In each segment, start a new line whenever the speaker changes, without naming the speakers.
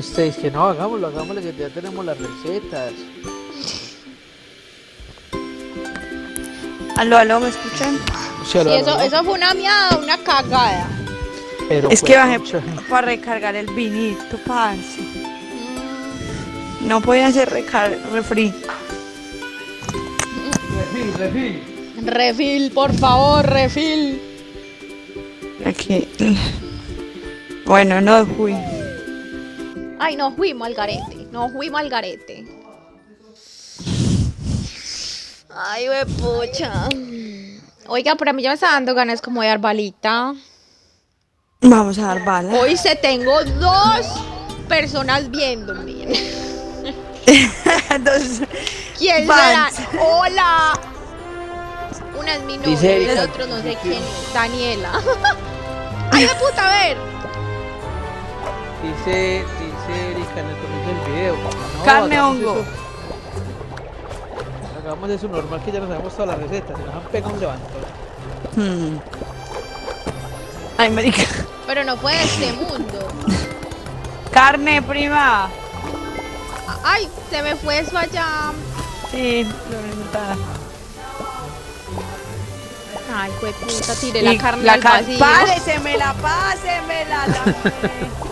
Ustedes que no, hagámoslo, hagámoslo, que ya tenemos las recetas.
Aló, aló, ¿me escuchan?
Sí, aló,
Sí,
aló,
eso,
aló.
eso fue una miada, una cagada.
Pero
Es que bajé
mucho.
para recargar el vinito, parce. No podía hacer recar refri.
Refil, refil.
Refil, por favor, refil.
Aquí. Bueno, no fui.
Ay, nos fuimos al garete. Nos fuimos al garete. Ay, pucha. Oiga, pero a mí ya me está dando ganas como de dar balita.
Vamos a dar bala.
Hoy se tengo dos personas viéndome.
Entonces,
¿Quién será?
Vans.
Hola. Una es mi novia
Dice
y el otro no sé quién es. Daniela. Ay, de puta, a ver.
Dice, dice Erika en el comienzo del video. No,
Carne hongo.
eso. Hagamos eso normal que ya nos sabemos todas las recetas. Si nos han pegado un levantón.
hmm. Ay, marica.
Pero no fue de este mundo.
Carne, prima.
Ay, se me fue eso allá.
Sí, lo resultaba.
Ay, fue puta, tiré la carne
la
al
car-
vacío.
Páresemela, pásemela. la-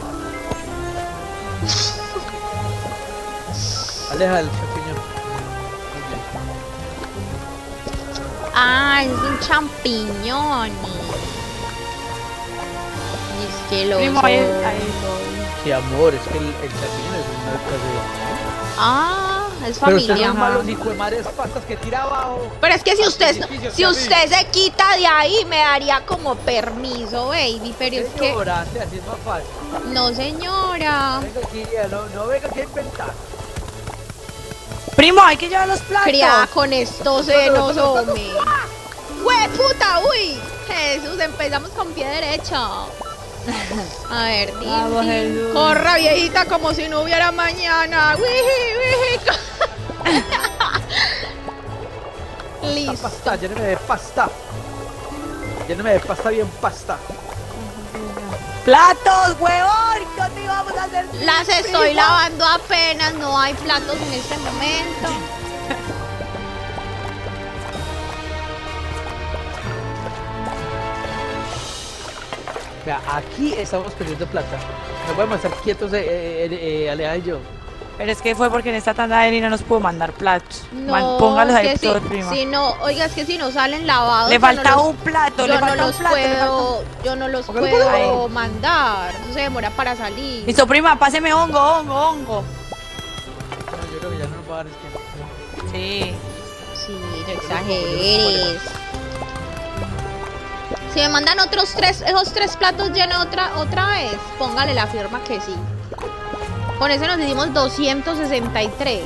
Aleja el champiñón.
Ah, es un champiñón. Y es que lo
Primo, ahí, ahí
Sí, amor, es que el, el champiñón es una cosa de...
Ah, es familia.
es malo ni de madres pastas que tira abajo.
Pero es que si usted, si usted se quita de ahí, me daría como permiso, baby. Pero es que,
Ignorante, así es más fácil.
no señora.
No, venga aquí a inventar.
Primo, hay que llevar los platos.
Criada con estos senos, hombre. ¡Hue puta! ¡Uy! Jesús, empezamos con pie derecho. A ver,
Vamos,
corra viejita como si no hubiera mañana. ¡Wiji, wiji! Listo.
Pasta, lléneme de pasta. Lléneme de pasta bien pasta.
¡Platos, huevón! ¿Qué te íbamos a hacer?
Las estoy
primo?
lavando apenas, no hay platos en este momento.
Vea, aquí estamos perdiendo plata. No podemos estar quietos, eh, eh, eh, Alea y yo.
Pero es que fue porque en esta tanda Eri no nos pudo mandar platos. Man-
No,
póngalos
es
ahí
que
todos, prima.
si no, oiga, es que si no salen lavados,
le
no
falta
los-
un plato,
yo
le
no
falta
los
un plato. falta
puedo, yo no los puedo
ahí.
mandar, eso se demora para salir.
Listo, prima, páseme hongo, hongo, hongo.
No, yo creo que ya no nos va a dar tiempo.
Sí.
Sí, no exageres. Si me mandan otros tres, esos tres platos llenos otra, otra vez, póngale la firma que sí. Con eso nos hicimos 263.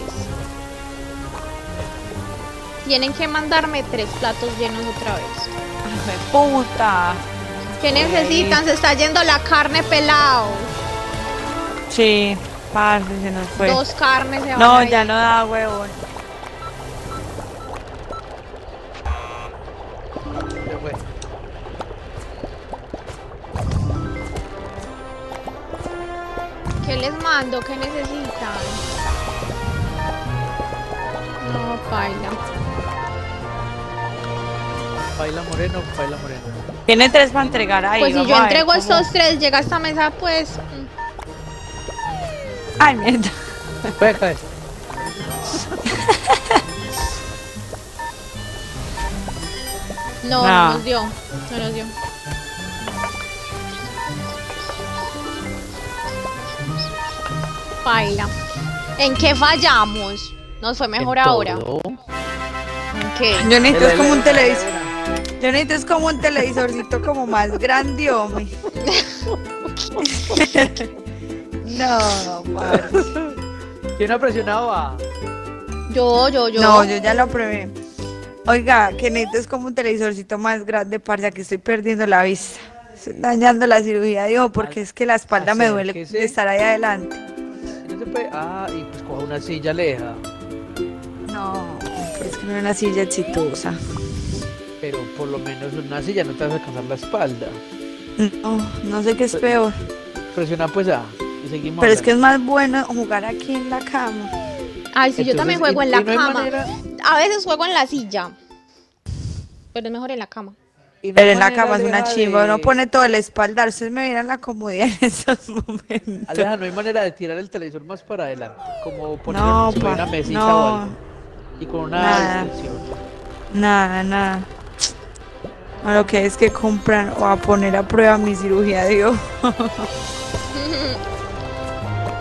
Tienen que mandarme tres platos llenos otra vez.
Ay, puta.
¿Qué necesitan? Se está yendo la carne pelado.
Sí, parce, se nos fue.
Dos carnes se van
no,
a ir.
ya no da huevón.
¿Qué les mando? ¿Qué necesitan? No, baila.
Baila moreno, baila moreno.
Tiene tres para entregar ahí.
Pues si yo entrego
cómo-
estos tres, llega a esta mesa, pues. mm,
Ay, mierda.
Puede caer.
No, no,
No.
nos dio. No nos dio. Baila. ¿En qué fallamos? Nos fue mejor
En
ahora.
todo.
¿En qué?
Yo necesito es como un televisor. Yo necesito es como un televisorcito como más grande, hombre. no, parce.
¿Quién ha presionado a.?
Yo, yo, yo.
No, yo ya lo probé. Oiga, que necesito es como un televisorcito más grande, parce, que estoy perdiendo la vista. Estoy dañando la cirugía, digo, porque es que la espalda me duele de estar ahí adelante.
Puede. Ah, y pues coja una silla leja.
No, pero es que no es una silla exitosa.
Pero por lo menos una silla no te vas a alcanzar la espalda.
No, no sé qué es peor.
Presiona pues A y seguimos.
Pero es que es más bueno jugar aquí en la cama.
Ay, sí, yo también juego en la
no
cama.
manera-
A veces juego en la silla. Pero es mejor en la cama.
Y no
Pero en la cama es una chimba,
de-
uno pone todo el espaldar, ustedes me miran la comodidad en esos momentos.
Aleja, no hay manera de tirar el televisor más para adelante. Como poner
No, pa,
una mesita
no.
o algo. Y con una
Nada. Nada, nada. A lo que es que compran o a poner a prueba mi cirugía, digo.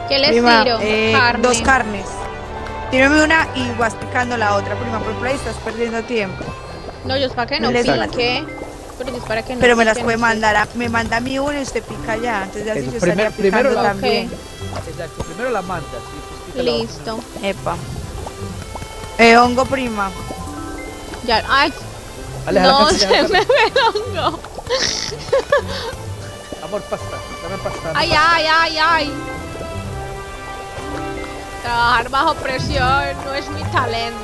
¿Qué les
Prima,
tiro?
eh,
Carne.
dos carnes. Tírame una y vas picando la otra, prima, porque ahí estás perdiendo tiempo.
No, yo es para que no pique. Pero yo es para que no
Pero me las puede mandar a, me manda a mí una y usted pica ya. Entonces ya
Eso,
si yo
primer-
estaría
primero
picando
la-
también.
Exacto, primero la mandas. y la otra.
Listo.
Epa. Eh, hongo prima.
Ya. Ay, no se me ve hongo.
Amor, pasta. Dame pasta.
Ay,
pasta.
ay, ay, ay. Trabajar bajo presión no es mi talento.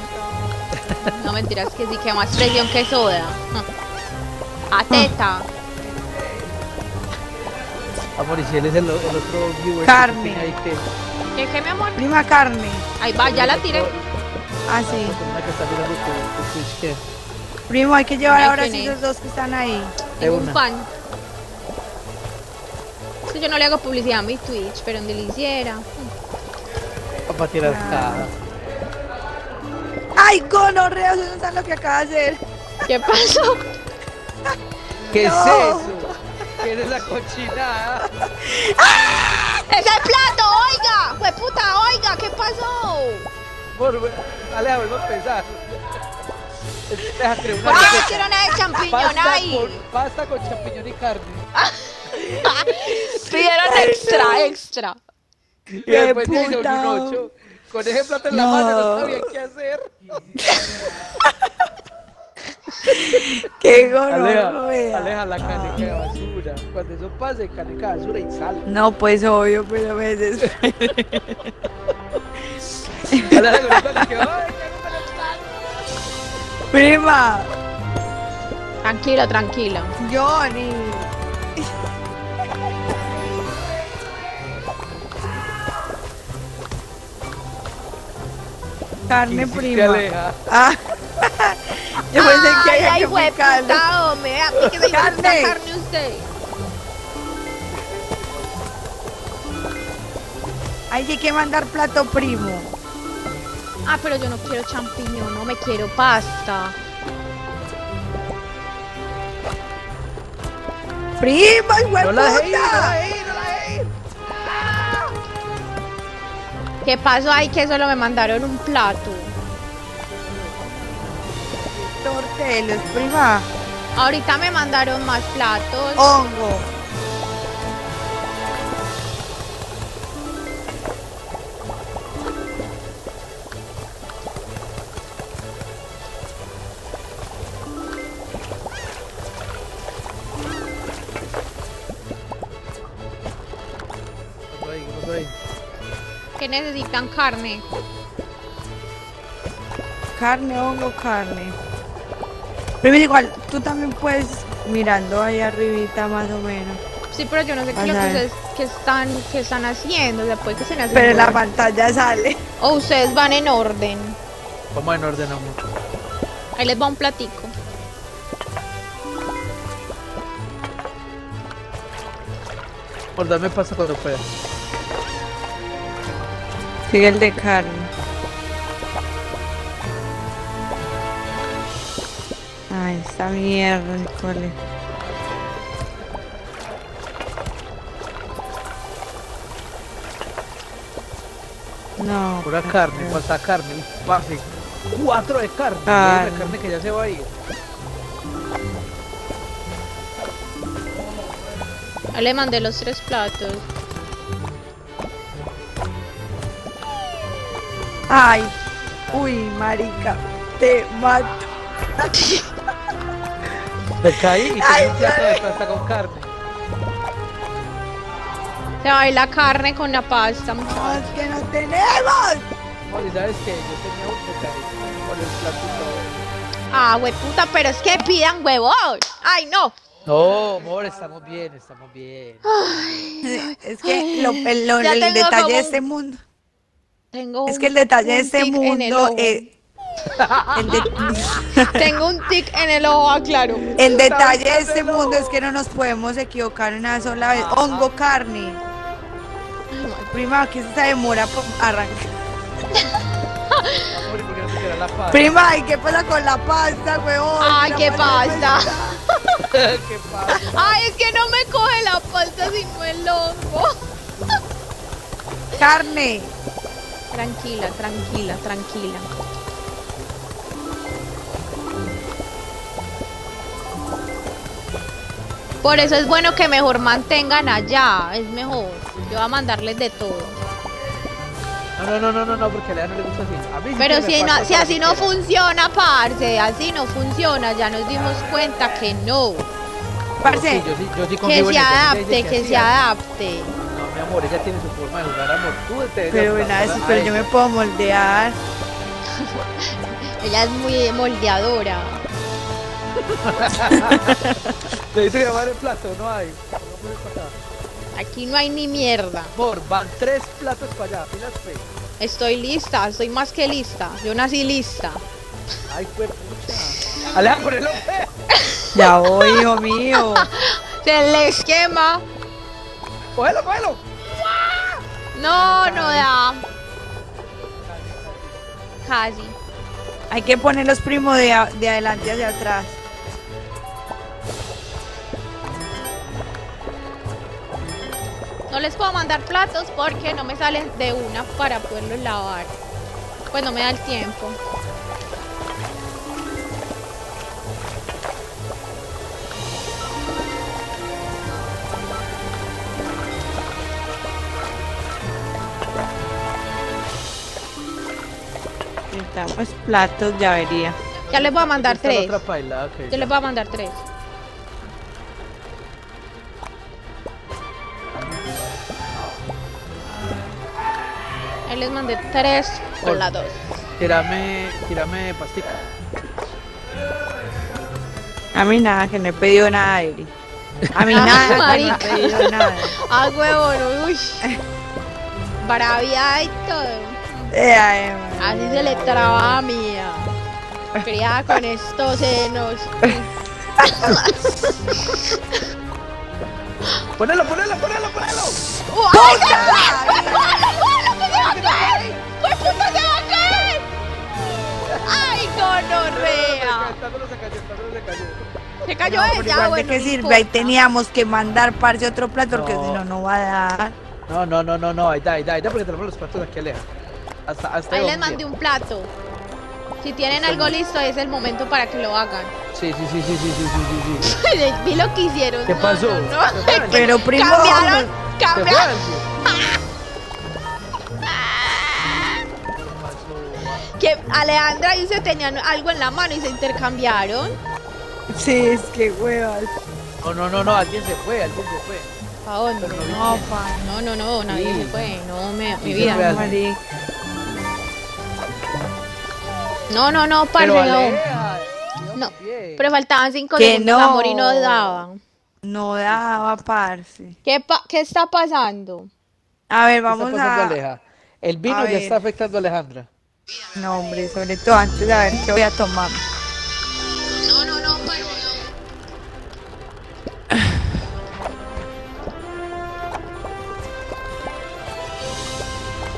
No mentiras que sí que más presión que soda. A teta.
Es el, el otro viewer. que
Carne.
tiene ahí que-
¿Qué, qué, mi amor?
Prima carne.
Ahí va, ya la tiré.
Ah, sí.
Que.
Primo, hay que llevar
Ahí
ahora sí los dos que están ahí.
De
Tengo un
una.
fan. Es que yo no le hago publicidad a mi Twitch, pero donde le hiciera.
Tirar
Ah. ¡Ay, gonorrea! No saben lo que acaba de hacer.
¿Qué pasó?
¿Qué es
No.
eso? ¿Qué es esa cochinada?
¡Es el plato! ¡Oiga! ¡Fue puta! ¡Oiga! ¿Qué pasó?
Amor, Aleja, a pensar.
¿Por qué metieron el champiñón
Pasta
ahí?
con, pasta con champiñón y carne.
Pidieron extra, extra.
Y
¡Qué
después dice un
puta!
ocho. Con ese plato en la
No.
mano no sabía qué hacer.
¡Qué
Aleja,
gonorrea!
aleja la caneca de basura. Cuando eso pase, caneca de basura y sal.
No, pues obvio, pero me.
Aleja con no me plato.
Prima,
Tranquila, tranquila.
Johnny. Carne prima.
Aleja.
Ah, yo pensé que
ay,
había
ay,
que picarlo.
hombre. Vea, que se
Carne.
carne. carne usted.
Ay, hay que mandar plato primo.
Ah, pero yo no quiero champiñón, no me quiero pasta.
Prima, ¡ay,
No la dejé ir, no la dejé ir, no la dejé ir.
¿Qué pasó ahí que solo me mandaron un plato?
Tortelos, prima.
Ahorita me mandaron más platos.
Hongo.
Que necesitan carne.
Carne, hongo, carne. Prima, igual, tú también puedes mirando ahí arribita más o menos.
Sí, pero yo no sé qué,
Ay,
lo que ustedes están, qué están haciendo. O sea, puede que estén haciendo.
Pero en la pantalla sale.
O ustedes van en orden.
Vamos en orden, amor.
Ahí les va un platico.
Por dame pasta cuando puedas.
Sigue el de carne. Ay, esta mierda, Nicole. No.
Pura carne, pasta carne. Pase. Cuatro de carne.
Carne.
La carne que ya se va a ir.
Ahí le mandé los tres platos.
Ay. Uy, marica. Te mato.
Me caí y
Ay,
un plato de pasta con carne.
Se va a ir la carne con la pasta,
No,
muchachos.
es que no tenemos.
Oye, ¿sabes qué? Yo tenía un me caí con el platito.
Ah, güey, puta, pero es que pidan huevón. Ay, no.
No, amor, estamos bien, estamos bien.
Es que lo- el, lo- detalle de este mundo,
Tengo
es que el detalle de este
tic en el
mundo,
ojo.
eh, el, de-
Tengo un tic en el ojo, aclaro.
el detalle de este mundo es que no nos podemos equivocar una sola vez. Hongo carne. Prima, ¿qué es esa demora
paz?
Prima, ¿y qué pasa con la pasta, huevón?
Ay. ¿Qué pasa? Ay, es que no me coge la pasta sino el hongo.
Carne.
Tranquila, tranquila, tranquila. Por eso es bueno que mejor mantengan allá, es mejor. Yo voy a mandarles de todo.
No, no, no, no, no, no, porque a Lea no le gusta así. A mí sí
Pero si, no- si así no funciona, parce, así no funciona, ya nos dimos cuenta que no.
Parce,
Sí, yo sí, yo sí
Que se adapte, que
así,
se adapte.
No, mi amor, ella tiene su forma de jugar, amor. Tú te
pero pero yo me puedo moldear.
Ella es muy moldeadora.
Te dice que llevar el plato, no hay.
Aquí no hay ni mierda.
Amor, van tres platos para allá, pilas fe.
Estoy lista, estoy más que lista. Yo nací lista.
Ay, fue pucha. Aleja, ponelo.
Ya voy, hijo mío.
Se le esquema.
Cógelo, cógelo.
No, no da. Casi.
Hay que poner los primos de, de adelante hacia atrás.
No les puedo mandar platos porque no me salen de una para poderlos lavar. Pues no me da el tiempo.
Necesitamos platos, ya vería.
Ya les voy a mandar tres.
otra paila, ok.
Yo les voy a mandar tres. Ahí les mandé tres Por- las dos.
Tírame, tírame pastica.
A mí nada, que no he pedido nada, Eri. A mí
Ah,
nada, que no he
marica.
pedido nada.
Ah, huevo, no, uy. Bravia y todo.
Eh.
Así se le traba a mía. Criada con estos senos.
Ponelo, ponelo, ponelo, ponelo.
¡Uh, ¡Gonorrea!
Se cayó
no,
ella, bueno,
de qué
no
sirve, ahí teníamos que mandar parce otro plato, porque si no, no va a dar.
No, no, no, no, no, ahí da, ahí da, ahí da, porque tenemos los platos aquí lejos. Hasta, hasta
ahí les mandé un plato. Si tienen algo listo, es el momento para que lo hagan.
Sí, sí, sí, sí, sí, sí, sí, sí.
Vi lo que hicieron.
¿Qué pasó?
No,
Pero primero...
Cambiaron, cambiaron. Que Alejandra y usted tenían algo en la mano y se intercambiaron.
sí, es que huevas.
No, no, no, no, alguien se fue, alguien se fue.
¿A dónde?
No
No, pa.
No, no, no, nadie
Sí.
se fue. No, me, mi vida. no.
Marica.
No, no, no, parce,
Pero
no.
Aleja,
No. Pero faltaban cinco
Que
segundos,
no.
amor, y no daban.
No daba, parce.
¿Qué, pa- ¿Qué está pasando?
A ver,
¿Qué está
vamos
pasando,
a.
Aleja? El vino
a
ya
ver.
está afectando a Alejandra.
No, hombre, sobre todo antes de ver qué voy a tomar.
No, no, no,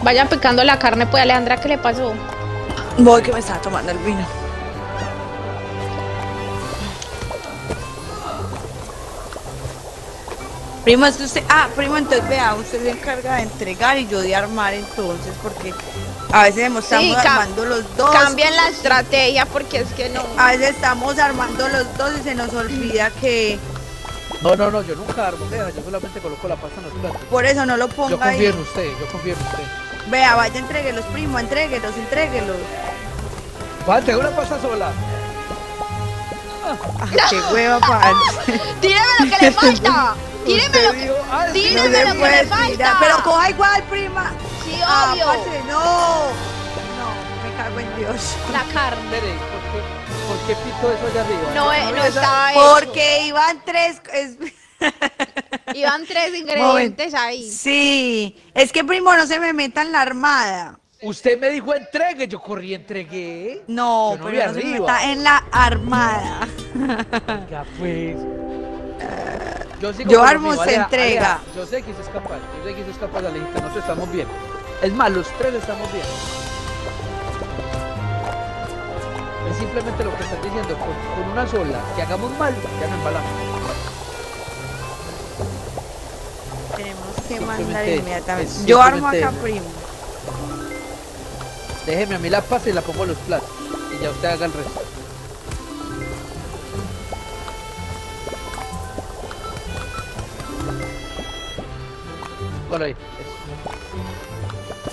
Vayan picando la carne, pues Alejandra, ¿qué le pasó?
Voy que me estaba tomando el vino. Primo, es que usted, ah, primo, entonces vea, usted se encarga de entregar y yo de armar entonces, porque a veces estamos
Sí,
armando los dos.
Cambien la estrategia porque es que no.
A veces estamos armando los dos y se nos olvida que
No, no, no, yo nunca armo Aleja, yo solamente coloco la pasta en los platos.
por eso no lo
Yo
ponga
confío
ahí.
en usted, yo confío en usted.
Vea, vaya, entréguelos, primo, entréguelos, entréguelos.
Va, tengo una pasta sola.
Ay, qué hueva, parce.
¡Tíreme lo que le falta! ¡Tíreme
Usted
lo que.
dijo, ah,
No
que le
puede
falta.
tirar, pero coja igual, prima.
Sí,
Ah,
obvio.
parce, no. No, me cago en Dios.
La carne.
espere, porque por qué pito eso allá arriba?
No, eh, no estaba hecho.
Porque iban tres. es-
Iban tres ingredientes ahí.
Sí, es que primo no se me meta en la armada.
Usted me dijo entregue, yo corrí y entregué.
No,
Yo no
pero no se me
arriba.
meta en la armada.
Ya pues. Yo, sigo
Yo armo, se
Alea,
entrega.
Alea, yo sé que usted es capaz, yo sé que usted es capaz, Alejita, nosotros estamos bien. Es más, los tres estamos bien. Es simplemente lo que están diciendo, con, con una sola, que hagamos mal, ya no embalamos.
Tenemos que mandar inmediatamente. Yo armo acá, primo.
Déjeme a mí la pasta y la pongo en los platos. Y ya usted haga el resto. Bueno, ahí. eso.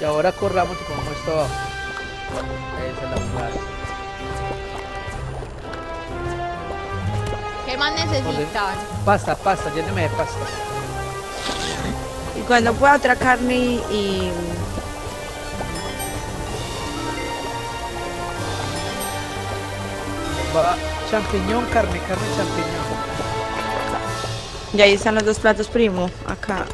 Y ahora corramos y ponemos esto abajo. Esa es la jugada.
¿Qué más necesitan?
Pasta, pasta, lléneme de pasta.
Y cuando pueda otra carne y, y-
Va champiñón, carne, carne, champiñón.
y ahí están los dos platos, primo. Acá.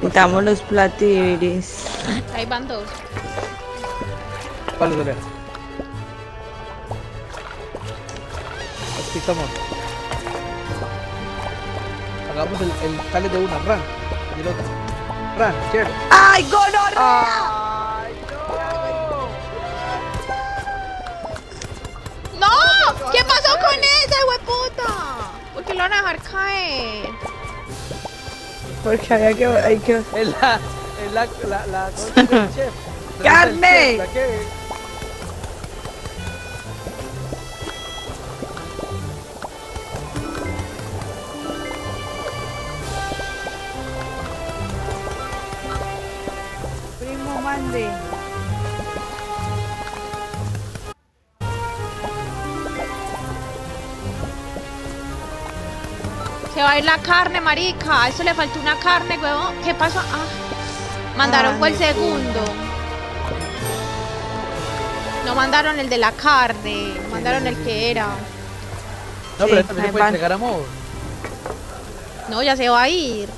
Quitamos los platiris.
Ahí van dos.
De lejos. Los quitamos. Hagamos el, el de una, ran. Y el otro. Ran, quiero.
¡Ay, gonorrea! Porque había que. Hay que...
Es la. Es la. La. La. ¿cómo se llama el chef?
¡Carne!
La que.
Primo, mande.
Se va a ir la carne, marica. A eso le faltó una carne, huevón. ¿Qué pasó? Ah, mandaron
Ay,
fue el segundo. No mandaron el de la carne. Mandaron el que era.
No,
Sí,
pero también se puede entregar a modo.
No, ya se va a ir.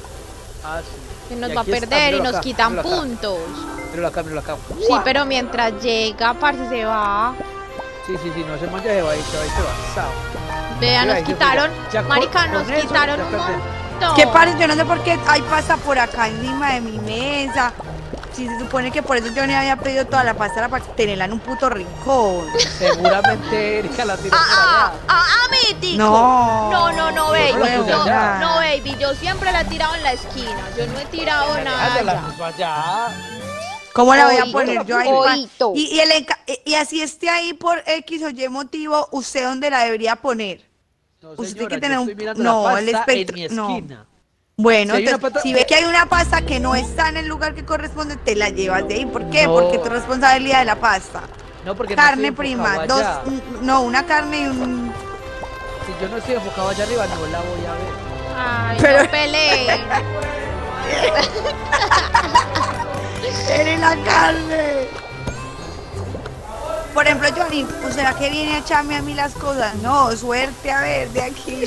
Ah, sí.
Que nos
Y
va a
aquí está,
perder y nos
acá,
quitan puntos.
Míralo acá, míralo acá.
Sí, pero mientras llega, parce, se va.
Sí, sí, sí, no se mancha, se va ahí, se va ahí, se va. Sao.
Vea,
Mira,
nos quitaron. Marica, nos quitaron un
perdemos.
Montón.
¿Qué pasa? Yo no sé por qué hay pasta por acá encima de mi mesa. Si se supone que por eso yo no había pedido toda la pasta era para tenerla en un puto rincón.
Seguramente Erika la tiró
Ah,
por
ah,
allá.
ah, ah, mítico.
No.
No, no, no, baby.
Yo no
baby. Yo siempre la he tirado en la esquina. Yo no he tirado nada.
Alejandra la
allá.
puso allá.
¿Cómo la voy a poner yo ahí? Y, y, el y así esté ahí por X o Y motivo, ¿usted dónde la debería poner?
No,
Usted
señora,
tiene que tener un- no, el espectro-
en mi
no. Bueno,
Si
entonces,
pata-
si ve que hay una pasta que no está en el lugar que corresponde, te la llevas de ahí. ¿Por qué?
No.
Porque tu responsabilidad de la pasta.
No, porque no
Carne prima, dos,
allá.
no, una carne y un...
Si yo no estoy enfocado allá arriba, no la voy a ver.
Ay,
Pero-
no peleen.
¡Eres la carne! Por ejemplo, Johnny, ¿pues será que viene a echarme a mí las cosas? No, suerte a ver de aquí.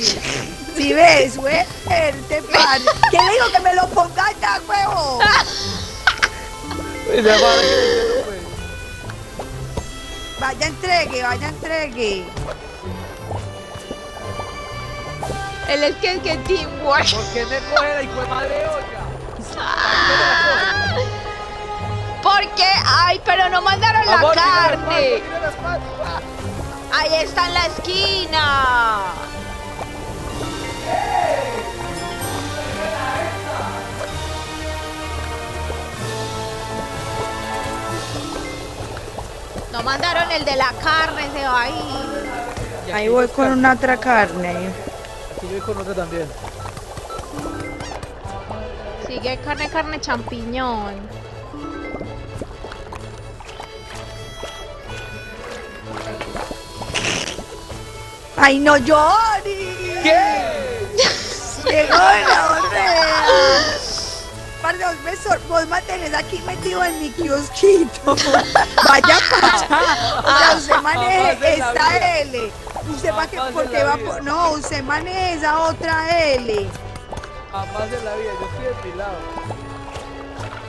Si ves, suerte, padre. ¿Qué le digo que me lo ponga ya, huevo?
Pues.
Vaya entregue, vaya entregue.
Él es que es que teamwork.
¿Por qué me coge la hijo de madre olla?
Porque, ay, pero no mandaron la
Amor, tira las manos,
carne.
tira las manos.
Ahí está en la esquina. No mandaron el de la carne, se va ahí.
Ahí voy con una otra carne.
Aquí yo voy con otra también.
Sigue carne, carne, champiñón.
¡Ay, no llores! Llegó la horrea. Vos, me vos mantenés aquí metido en mi kiosquito. Vaya para allá. O sea, usted maneje
en la
esta. L. Usted va que porque
la
va por. No, usted maneje esa otra L.
Jamás en la vida, yo estoy de mi lado.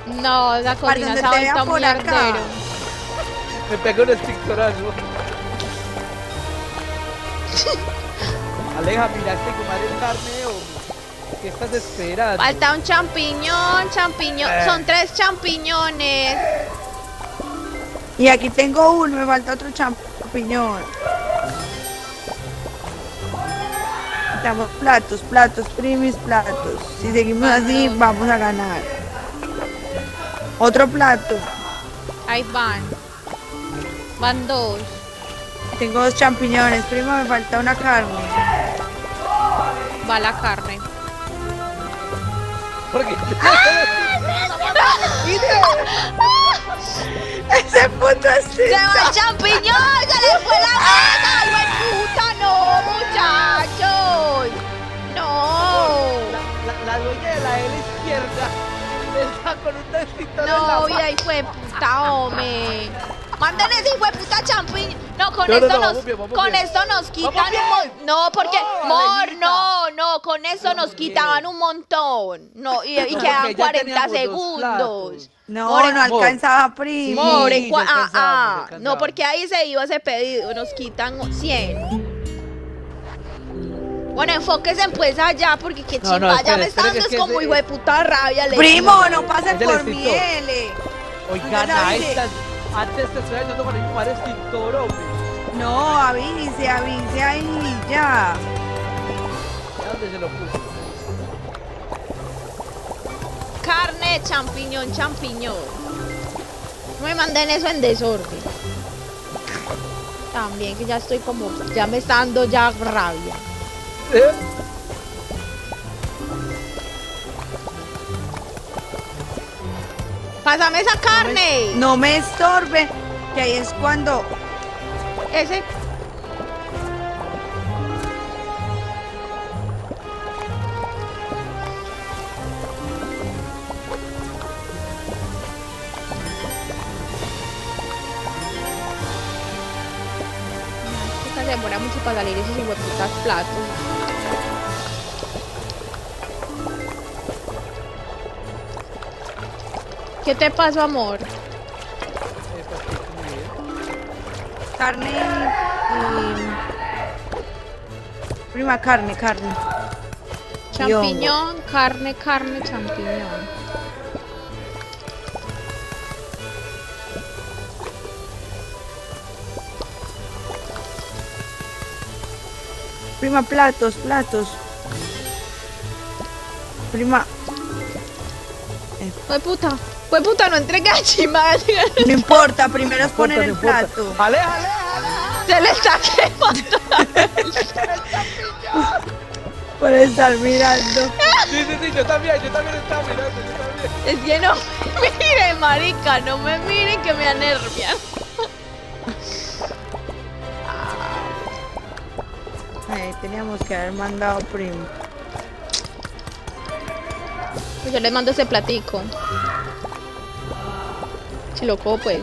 No,
te vea
vuelto
por acá.
Me pegó un extintorazo. Aleja, miraste que madre el carne o ¿Qué estás esperando?
Falta un champiñón, champiñón.
Eh.
Son tres champiñones.
Y aquí tengo uno, me falta otro champiñón. Damos platos, platos, primis, platos. Si seguimos así, vamos a ganar. Otro plato.
Ahí van. Van dos.
Tengo dos champiñones, prima, me falta una carne.
Va la carne.
Porque
Ese puto es
¡Se va el champiñón! ¡Se le fue la! ¡Ay, puta! ¡No, muchachos! ¡No!
la, la, la dueña de la L izquierda está con un la
No, y ahí fue puta, hombre. Manden ese hijo de puta champiñón. No, con
No,
esto
no,
nos,
vamos bien, vamos
con
bien.
esto nos quitan un. No, porque, mor, no, no, con esto nos quitaban un montón. No, y, y
ya
40
teníamos dos
segundos.
No,
More-
no alcanzaba prima.
More,
Sí,
ah, ah, no, porque ahí se iba ese pedido, nos quitan 100. Bueno, enfóquese pues allá, porque qué
No, no,
chimba, ya me está dando
que
es
es
como hijo de puta rabia. le
Primo, no
del
por mi. L.
Oigan, antes te estoy ayudando con el tomar extintor, hombre.
No, avise, avise ahí, ya.
¿Ya dónde se lo puse?
Carne, champiñón, champiñón. No me manden eso en desorden. También que ya estoy como, ya me está dando ya rabia.
¿Eh?
Pásame esa carne.
No me estorbe, que ahí es cuando.
Ese. Se demora mucho para salir esos hijueputas platos. ¿Qué te pasó, amor?
Carne y. Prima, carne, carne.
Champiñón, carne, carne, champiñón.
Prima, platos, platos. Prima,
Fue puta, fue puta, no entregué a chimba.
no importa, primero es poner el plato.
¡Ale, ale, ale!
Se le está quemando.
Por estar mirando.
Sí, sí, sí, yo también, yo también estaba mirando, yo también.
Es que no me miren, marica, no me miren que me anervian.
Ay, teníamos que haber mandado primo.
Pues yo les mando ese platico. Si lo cojo, pues.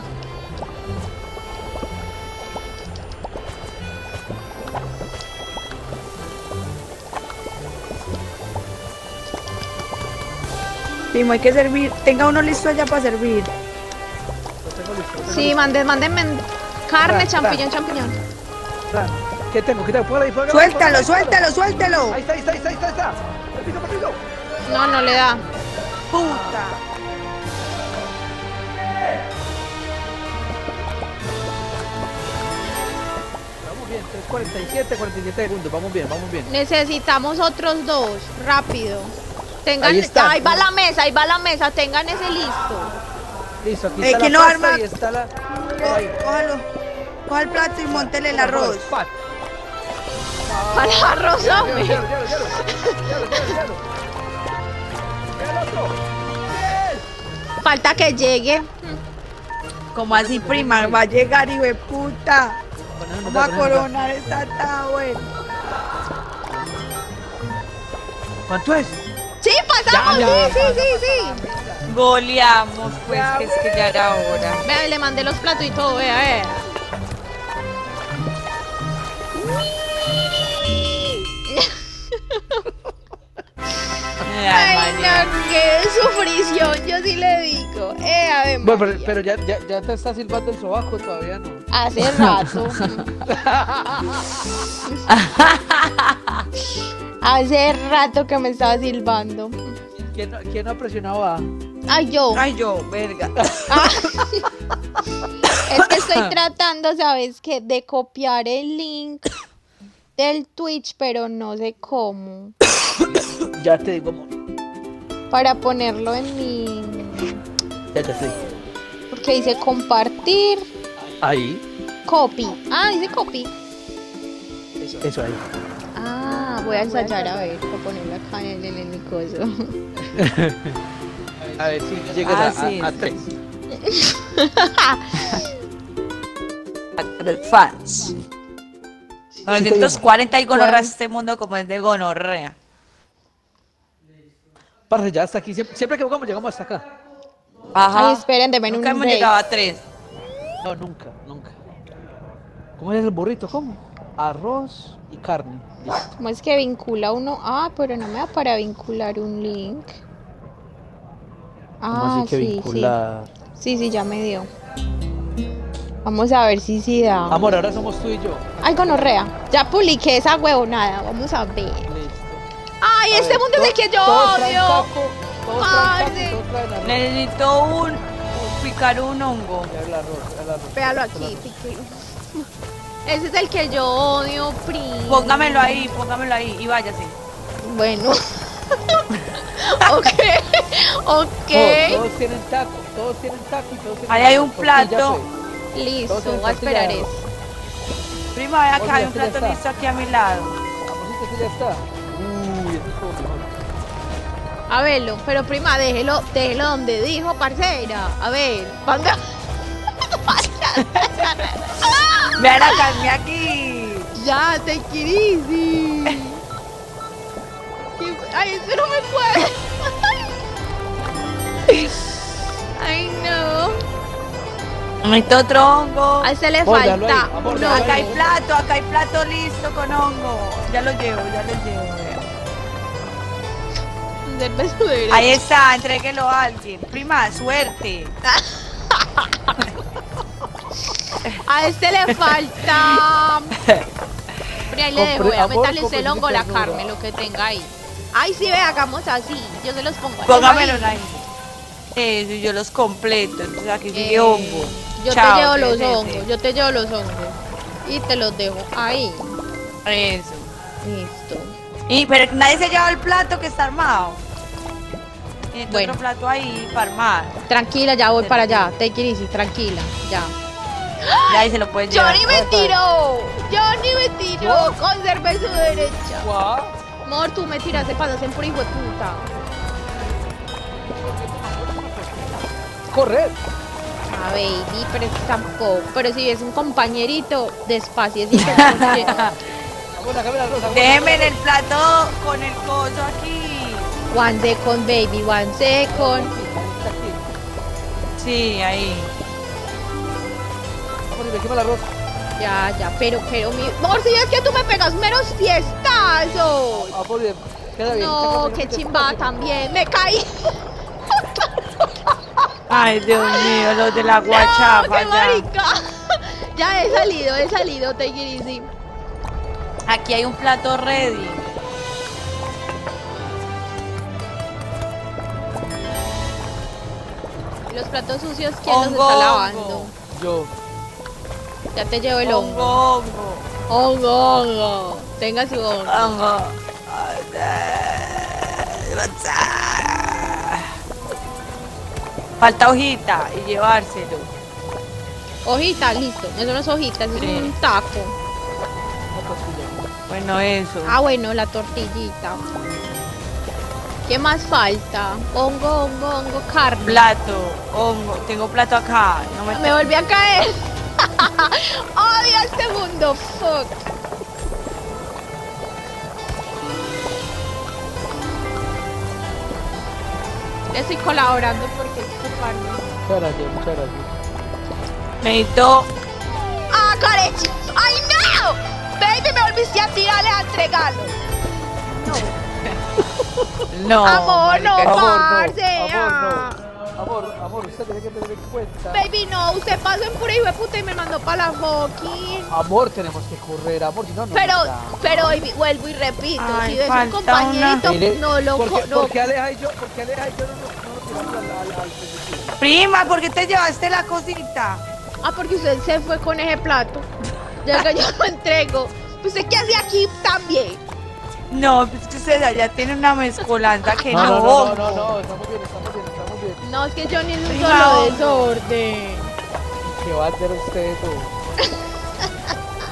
Primo, hay que servir. Tenga uno listo allá para servir.
Lo tengo listo,
Sí, manden, mándenme carne,
Tra,
champiñón, champiñón.
Tra, ¿Qué tengo? ¿Qué tengo? Póngalo ahí,
Suéltalo, suéltalo, suéltalo.
Ahí está, ahí está, ahí está, ahí está.
No, no le da.
Puta.
47, 47 segundos, vamos bien, vamos bien.
Necesitamos otros dos, rápido. Tengan,
Ahí está.
ahí va la mesa, ahí va la mesa, tengan ese listo.
Listo, aquí
Eh,
está
que
la
no
pasta
arma-
y está la... Ahí.
Cójalo.
Coja el plato y montele el arroz.
Pat.
Para el arroz, hombre. Falta que llegue.
Como así, prima, va a llegar, hijo de puta. Vamos a coronar esta tower.
¿Cuánto es?
Sí, pasamos,
Ya, ya,
sí, sí, sí, sí.
Goleamos, pues, que es que ya era hora.
Vea, le mandé los platos y todo, vea, vea.
Ay,
no, qué sufrición, yo sí le digo. Eh, a ver,
Bueno, pero, pero ya, ya, ya te está silbando el sobaco, todavía no.
Hace rato. Hace rato que me estaba silbando.
¿Quién, no- quién ha presionado a?
Ay, yo.
Ay, yo, verga.
Ah. Es que estoy tratando, ¿sabes qué? De copiar el link del Twitch, pero no sé cómo.
Ya te digo, amor.
Para ponerlo en mi...
Ya te digo.
Porque dice compartir,
Ahí.
copy. Ah, dice copy.
Eso, eso ahí.
Ah, voy a ensayar a ver, para ponerlo acá en el, en mi coso.
A ver si llegas
Ah,
a,
sí,
a, a
sí.
tres.
Fans. 940 y gonorrea este mundo como es de gonorrea.
Parce, ya hasta aquí. Siempre, siempre que jugamos, llegamos hasta acá.
Ajá.
Ay, esperen, un
Nunca hemos llegado a tres.
No, nunca, nunca. ¿Cómo es el burrito? ¿Cómo? Arroz y carne. Listo.
¿Cómo es que vincula uno? Ah, pero no me da para vincular un link.
¿Cómo
Ah,
así que
sí,
vincular?
sí. Sí, sí, ya me dio. Vamos a ver si sí da.
Amor, ahora somos tú y yo.
Ay, gonorrea. Ya publiqué esa huevonada. Vamos a ver. Ay, este
ver,
mundo es el que yo odio.
taco, taco.
Necesito un, un picar un hongo.
Véalo aquí, pique. Ese es el que yo odio, pri.
Póngamelo ahí, póngamelo ahí y váyase.
Bueno. ok.
Todos,
Ok.
todos tienen taco, todos tienen taco y todos tienen
Ahí hay un plato.
pues.
Listo, voy a esperar eso.
Prima, ve acá,
Oye,
hay un
este
plato listo aquí a mi lado.
Amorcito, este ya está.
A verlo, pero prima, déjelo, déjelo donde dijo, parcera. A ver,
acá, mira aquí.
ya, te easy. ¿Qué- Ay, eso no me puede. Ay, no.
Necesito otro hongo.
A ese le falta
ahí, amor,
Acá hay plato, acá hay plato listo con hongo. Ya lo llevo, ya lo llevo. Vea.
del beso derecho.
Ahí está, entréguelo a alguien. Prima, suerte.
A este le falta. Pero ahí le dejo, voy a meterle
compre
el hongo, la carne, lo que tenga ahí. Ay, sí, ve, hagamos así. Yo se los pongo ahí.
Póngamelo ahí. Eso, yo los completo. Entonces aquí sigue
Eh,
hongo.
Yo
Chao,
te llevo los hongos, yo te llevo los hongos. Y te los dejo ahí.
Eso.
Listo.
Y, pero nadie se lleva el plato que está armado.
Bueno.
otro plato ahí para armar.
Tranquila, ya voy para allá. Take it easy, tranquila. Ya.
Ya ahí se lo puedes llevar.
Johnny me tiró. Johnny me tiró. Conserve su derecha.
Guau.
Amor, tú me tiraste pasas en por hijo de puta.
Correr.
Ah, baby, pero es tampoco. Pero si es un compañerito,
amor.
Déjeme en el plato con el coso aquí.
One second, baby, one second.
Sí, ahí.
Quema el arroz.
Ya, ya, pero, pero mi. Amor, si es que tú me pegas meros fiestazos.
Amor, y- queda bien.
No, qué
bien.
chimba también. Me caí.
Ay, Dios mío, los de la
No,
guachapa
qué
ya.
marica. Ya he salido, he salido, take it easy.
Aquí hay un plato ready.
Los platos sucios, ¿quién los está lavando?
Yo.
Ya te llevo el hongo.
Hongo, hongo.
Hongo, hongo. Tenga su hongo.
Hongo. Falta hojita y llevárselo.
Hojita, listo. Eso no es hojita, eso
Sí.
es un taco.
Bueno, eso.
Ah, bueno, la tortillita. ¿Qué más falta? Hongo, hongo, hongo, carne.
Plato, hongo. Tengo plato acá. No me,
Me volví a caer. Odio este mundo. Fuck. Le estoy colaborando porque es.
Muchas gracias, muchas gracias.
necesito.
¡Ah, Karechi! ¡Ay, no! Baby, me volviste a tirarle a entregarlo.
No.
Amor, no.
marica,
parce,
amor,
ah.
no. Amor, amor, usted tiene que tener en cuenta.
Baby, no. Usted pasó en pura hijo de puta y me mandó para la fucking.
Amor, tenemos que correr, amor, si no, no.
Pero, pero baby, vuelvo y repito,
Ay,
si ves un
falta
compañerito,
Mire,
no lo
¿por qué,
no,
por qué Aleja y yo, por qué Aleja y yo no no?
Prima, ¿por qué te llevaste la cosita?
Ah, porque usted se fue con ese plato. Ya que yo lo entrego. Pues ¿Usted qué hace aquí también?
No, pues que ustedes allá tienen una mezcolanza que no.
No, no, no, no,
hongo.
no, no, estamos bien, estamos bien, estamos bien.
No, es que yo ni es un solo desorden.
¿Qué va a hacer usted tú?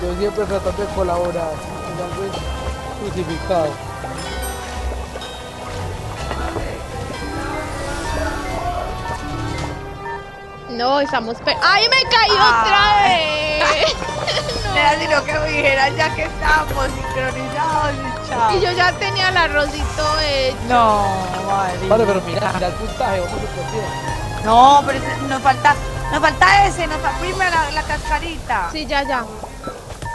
Yo siempre tratando de colaborar, y es crucificado.
No, estamos... pe- ¡Ay, me caí
Ah.
otra vez!
Era sino que me dijeran ya que estábamos sincronizados y chao.
Y yo ya tenía el arrocito hecho.
No, madre.
Vale, pero mira, mira el puntaje, vamos bien.
No, pero ese- nos falta, nos falta ese, nos falta primero la, la cascarita.
Sí, ya, ya.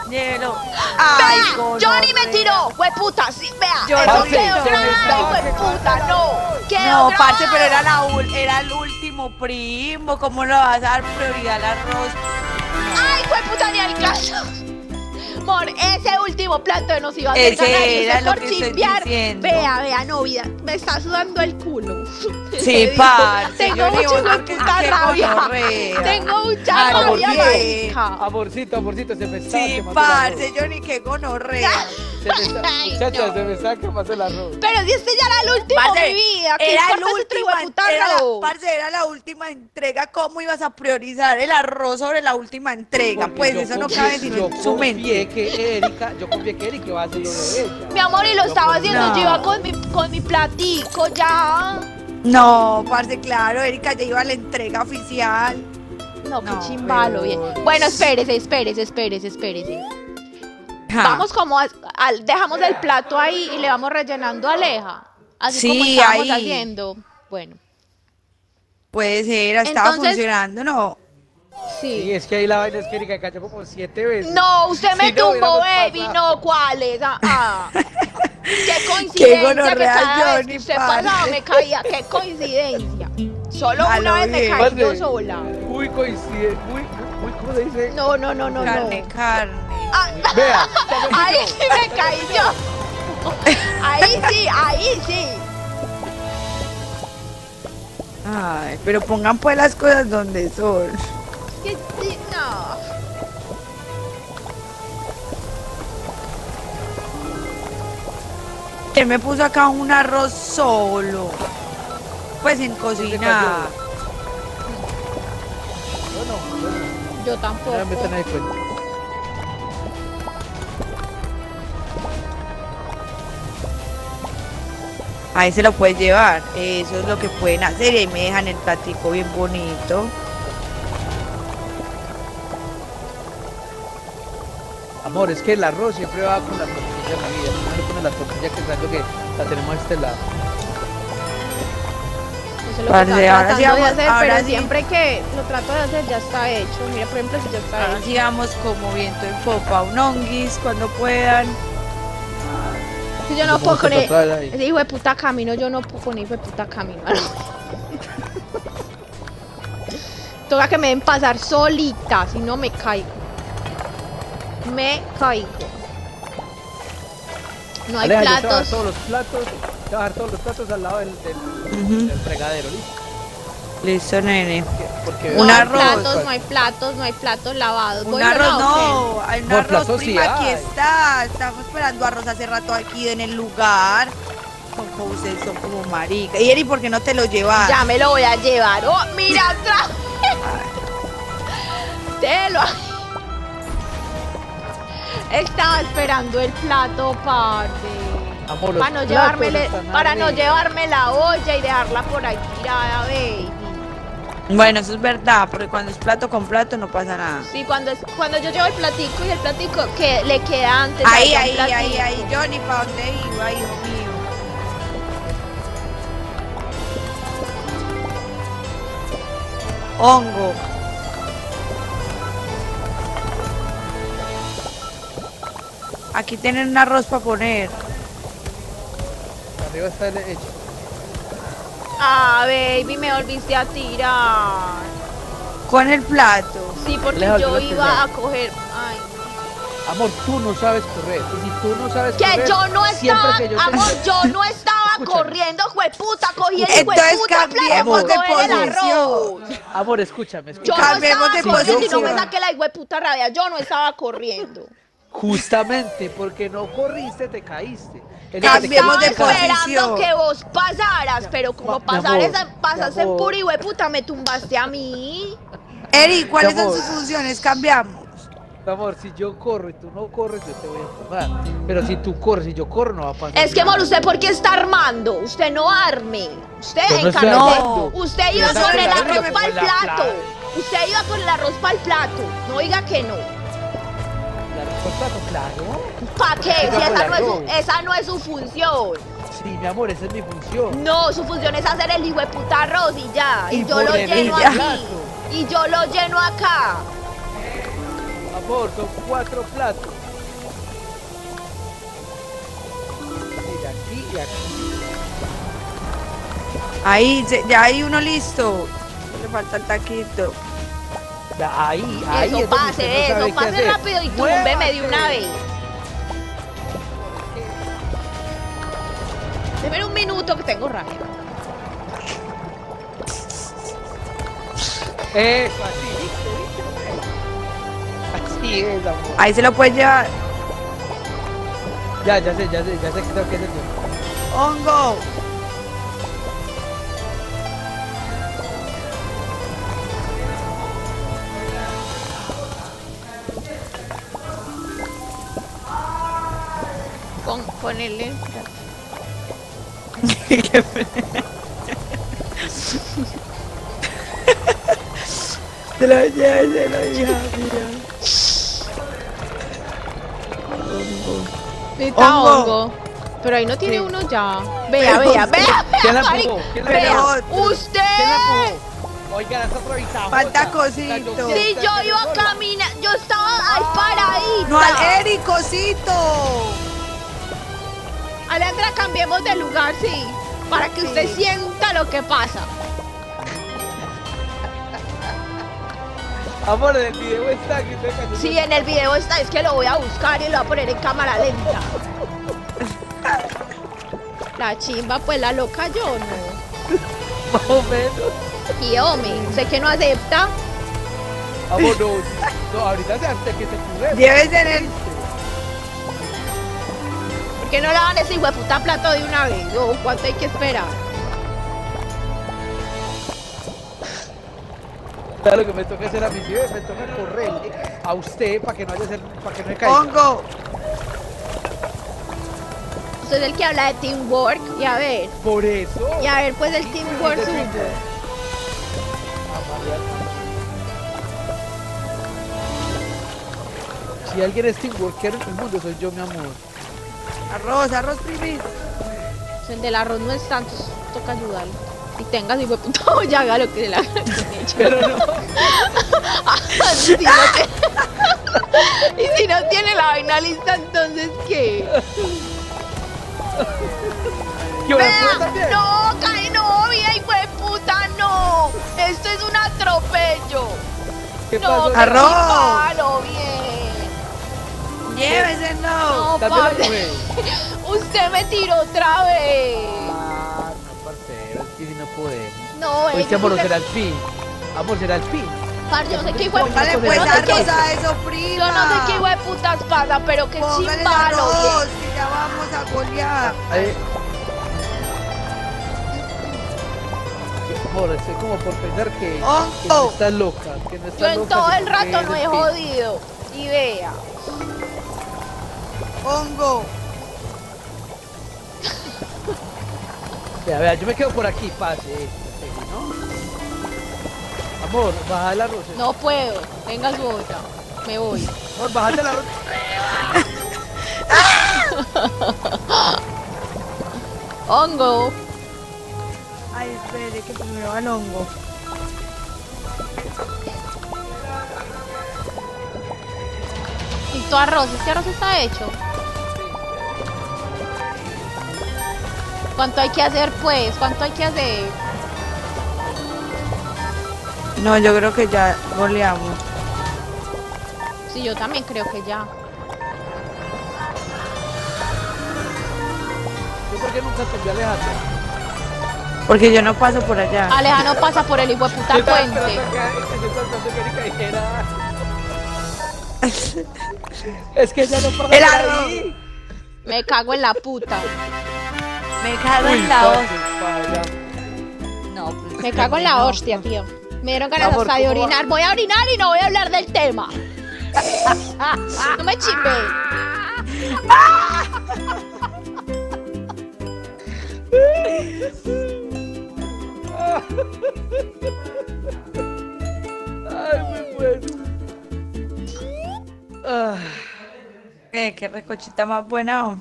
Llévelo. Ay,
¡Vea! ¡Johnny me tiró! ¡Hueputa! Sí, vea.
Yo
¡Eso
no
vez,
sé.
hueputa! ¡No! ¿Qué
No,
vez?
pero era, la, ul- era el último primo. ¿Cómo le vas a dar prioridad al arroz?
¡Ay, hueputa, ni al caso! Amor, ese último plato nos iba a hacer
Ese era lo
por
que estoy
chimbear.
diciendo.
Vea, vea, no, vida, me está sudando el culo.
Sí, parce,
Tengo
vos porque
hueputa
qué
rabia. Tengo mucha rabia,
¿por
marica.
Amorcito, amorcito, se me está
Sí, parce, Johnny, qué gonorrea.
Se me está,
Ay,
muchachas,
no.
se me está quemando el arroz.
Pero si este ya era el último,
Parce,
mi vida. ¿Qué
Era el último, era parce, era la última entrega. ¿Cómo ibas a priorizar el arroz sobre la última entrega?
Porque
Pues eso no cabe sino en su mente.
confié que Erika, yo confié que Erika iba a hacer lo de ella.
Mi amor, y lo
Yo
estaba haciendo,
No.
yo iba con mi, con mi platico ya.
No, parce, claro, Erika ya iba a la entrega oficial.
No, qué
No,
chimbalo,
pero-
bien. Bueno, espérese, espérese, espérese, espérese. Vamos como, a- dejamos el plato ahí y le vamos rellenando aleja. Así como
Sí,
estábamos
ahí.
haciendo. Bueno,
Puede ser, estaba
Entonces-
funcionando, ¿no.
Y
sí.
es que ahí la vaina es que Erika cayó como siete veces.
No, usted me
Si no,
tumbó, baby.
pasado.
No, ¿cuál es? Ah, ah. Qué coincidencia que
gonorrea,
cada vez que usted pasaba me caía. Qué coincidencia. Solo una vez me caí yo sola.
Muy coincidente, muy, muy, ¿cómo se dice?
No, no, no, no, no.
carne, carne.
Ah,
Vea,
ahí sí me caí yo. Ahí sí, ahí sí.
Ay, pero pongan pues las cosas donde son.
Que sí, no.
Él me puso acá un arroz solo. Pues sin cocinar.
yo no, yo no.
Yo tampoco.
Ahí
se lo puedes llevar. Eso es lo que pueden hacer. Y ahí me dejan el platico bien bonito.
Amor, es que el arroz siempre va con la tortilla, mi vida. No le pones la tortilla que es algo que la tenemos a este lado.
Eso es lo que
ahora sí
tratando de hacer,
ahora
pero
sí.
siempre que lo trato de hacer ya está hecho. Mira, por ejemplo, si ya está hecho.
Así vamos como viento en popa. Un onguis cuando puedan.
Si yo no puedo con
vez ahí.
ese hijo de puta camino, yo no puedo con hijo de puta camino. Toca que me den pasar solita, si no me caigo. Me caigo. No hay
Aleja, yo te voy a dejar
platos.
todos los platos, te voy a dejar todos los platos al lado del, del,
Ujú.
del fregadero, ¿listo?
Listo, nene.
Porque
No
Un
hay
arroz.
platos, no hay platos, no hay platos lavados.
Un arroz no, hay un arroz
sí
aquí
hay.
está. Estamos esperando arroz hace rato aquí en el lugar. Son como ustedes son como marica. Y Eri, ¿por qué no te lo llevas?
Ya me lo voy a llevar. Oh, mira, vez. Déjelo ahí. Estaba esperando el plato.
Amor, los
Para no,
están
para no llevarme la olla y dejarla por ahí tirada, baby.
Bueno, eso es verdad, porque cuando es plato con plato no pasa nada.
Sí, cuando, es, cuando yo llevo el platico y el platico que le queda antes.
Ahí,
ahí
ahí, ahí, ahí, Johnny, ¿para dónde iba, hijo mío? Hongo. Aquí tienen un arroz para poner.
Arriba está el hecho.
Ah, baby, me volviste a tirar.
Con el plato.
Sí, porque
Lejos,
yo iba a coger. Ay.
Amor, tú no sabes correr. Y si tú no sabes
Que
correr,
yo no estaba,
que yo
amor, yo no estaba
Escúchame.
corriendo, jueputa, cogí el
Entonces
jueputa plato
cambiemos de posición.
Amor, escúchame,
Yo
escúchame.
no
Cambiemos
estaba
de
corriendo y no
posición.
me saqué la hueputa rabia, yo no estaba corriendo.
Justamente porque no corriste, te caíste.
Cambiemos de posición.
esperando que vos pasaras, pero como
Mi
pasares,
amor,
pasaste
mi
en
amor.
pura hueputa, me tumbaste a mí.
Eri, ¿cuáles son
amor.
sus funciones? Cambiamos.
Amor, si yo corro y tú no corres, yo te voy a empujar. Pero si tú corres y yo corro, no va a pasar.
Es que,
nada.
amor, ¿usted por qué está armando? Usted no arme. Usted
Yo no estoy
encárguese.
armando.
Usted
Yo
iba
estoy
por el arroz para el
la
plato.
plata.
Usted iba por el arroz para el plato. No diga que no.
La respuesta no, claro.
¿Para qué? Si esa no, es su,
arroz.
esa no es su función.
Sí, mi amor, esa es mi función.
No, su función es hacer el puta arroz y ya. Y,
Y
yo lo lleno aquí.
plato.
Y yo lo lleno acá.
Amor, son cuatro platos. Mira, aquí y aquí.
Ahí, ya hay uno listo. Le falta el taquito.
Ahí, ahí.
eso pase,
no
eso pase rápido y túmbeme de una vez. Deme un minuto que tengo rabia.
Eso, así, ¿viste? ¿viste? Así es, amor.
Ahí se lo puedes llevar.
Ya, ya sé, ya sé, ya sé que tengo que hacer.
Hongo.
Con, ponerle.
Se lo lleva, se lo lleva, mira.
Necesita
Hongo.
hongo. Pero ahí no tiene uno ya. Vea, vea, vea.
¿Quién la
vea,
¿Quién la?
¿Quién la
Usted.
Oiga, está improvisado.
Falta cosito.
Si yo iba a caminar, yo estaba ahí paradita.
No al Eri, cosito.
Alejandra, cambiemos de lugar, sí. Para que usted
Sí.
sienta lo que pasa.
Amor, en el video está que usted.
Sí, en el video está, es que lo voy a buscar y lo voy a poner en cámara lenta. La chimba, pues la loca yo, ¿no?
Más o menos.
Y hombre, sé que no acepta.
Amor, no. No, ahorita se hace que te empujé.
Llévese en el.
¿Por qué no le dan ese hueputa plato de una vez? ¿O cuánto hay que esperar?
Claro, lo que me toca hacer a mi ciudad, me toca correrle a usted para que no haya ser, para que no me caiga.
Hongo.
Usted es el que habla de teamwork. Y a ver,
Por eso.
y a ver, pues el teamwork suyo.
Si alguien es teamworker en el mundo, soy yo, mi amor.
Arroz, arroz.
Pues El del arroz no es tanto, toca ayudarle. Y tenga si hueputa olla, haga lo que se le haga.
Pero no.
Si no tiene- y si no tiene la vaina lista, entonces ¿qué?
¿Qué hora
Vea,
fue también?
no, cae no, vida, hijo de puta, no. Esto es un atropello.
¿Qué
No,
pasó?
Arroz.
bien.
Llévese, no.
Pablo. Usted me tiró otra vez.
Ah, no, parcero, es que si no podemos.
No, es
amor,
usted-
será el fin. Amor, será el fin.
Parce, yo no sé qué hijo de puta.
Póngale pues
yo no sé qué-
arroz a eso, prima.
Yo no sé qué hijo de putas pasa, pero que chimbalo,
que ya vamos a golear.
Amor, estoy como por pensar que,
Oh,
que no estás loca. Que no
Yo
estás
en
loca,
todo el
que
rato no he jodido. Y vea.
Hongo.
Vea, vea, yo me quedo por aquí, pase. pase, ¿no? Amor, baja la rosa.
No puedo. Venga su olla. Me voy.
Amor, bájate la rosa.
Hongo.
Ay, espere, que primero va el hongo.
Y tu arroz. Este arroz está hecho. ¿Cuánto hay que hacer pues? ¿Cuánto hay que hacer?
No, yo creo que ya goleamos.
Sí, yo también creo que ya.
¿Yo por qué nunca te Alejandro?
Porque yo no paso por allá.
Aleja no pasa por el hijo de puta puente.
es que ya no pasa
El
por
arroz.
ahí.
Me cago en la puta.
Me cago
Uy,
en la hostia. No, pues,
Me cago en la
no.
hostia, tío. Me dieron ganas
Amor,
hasta de orinar. Voy a orinar y no voy a hablar del tema. No me chimbe.
Ay, me muero. Ah.
Eh, qué recochita más buena.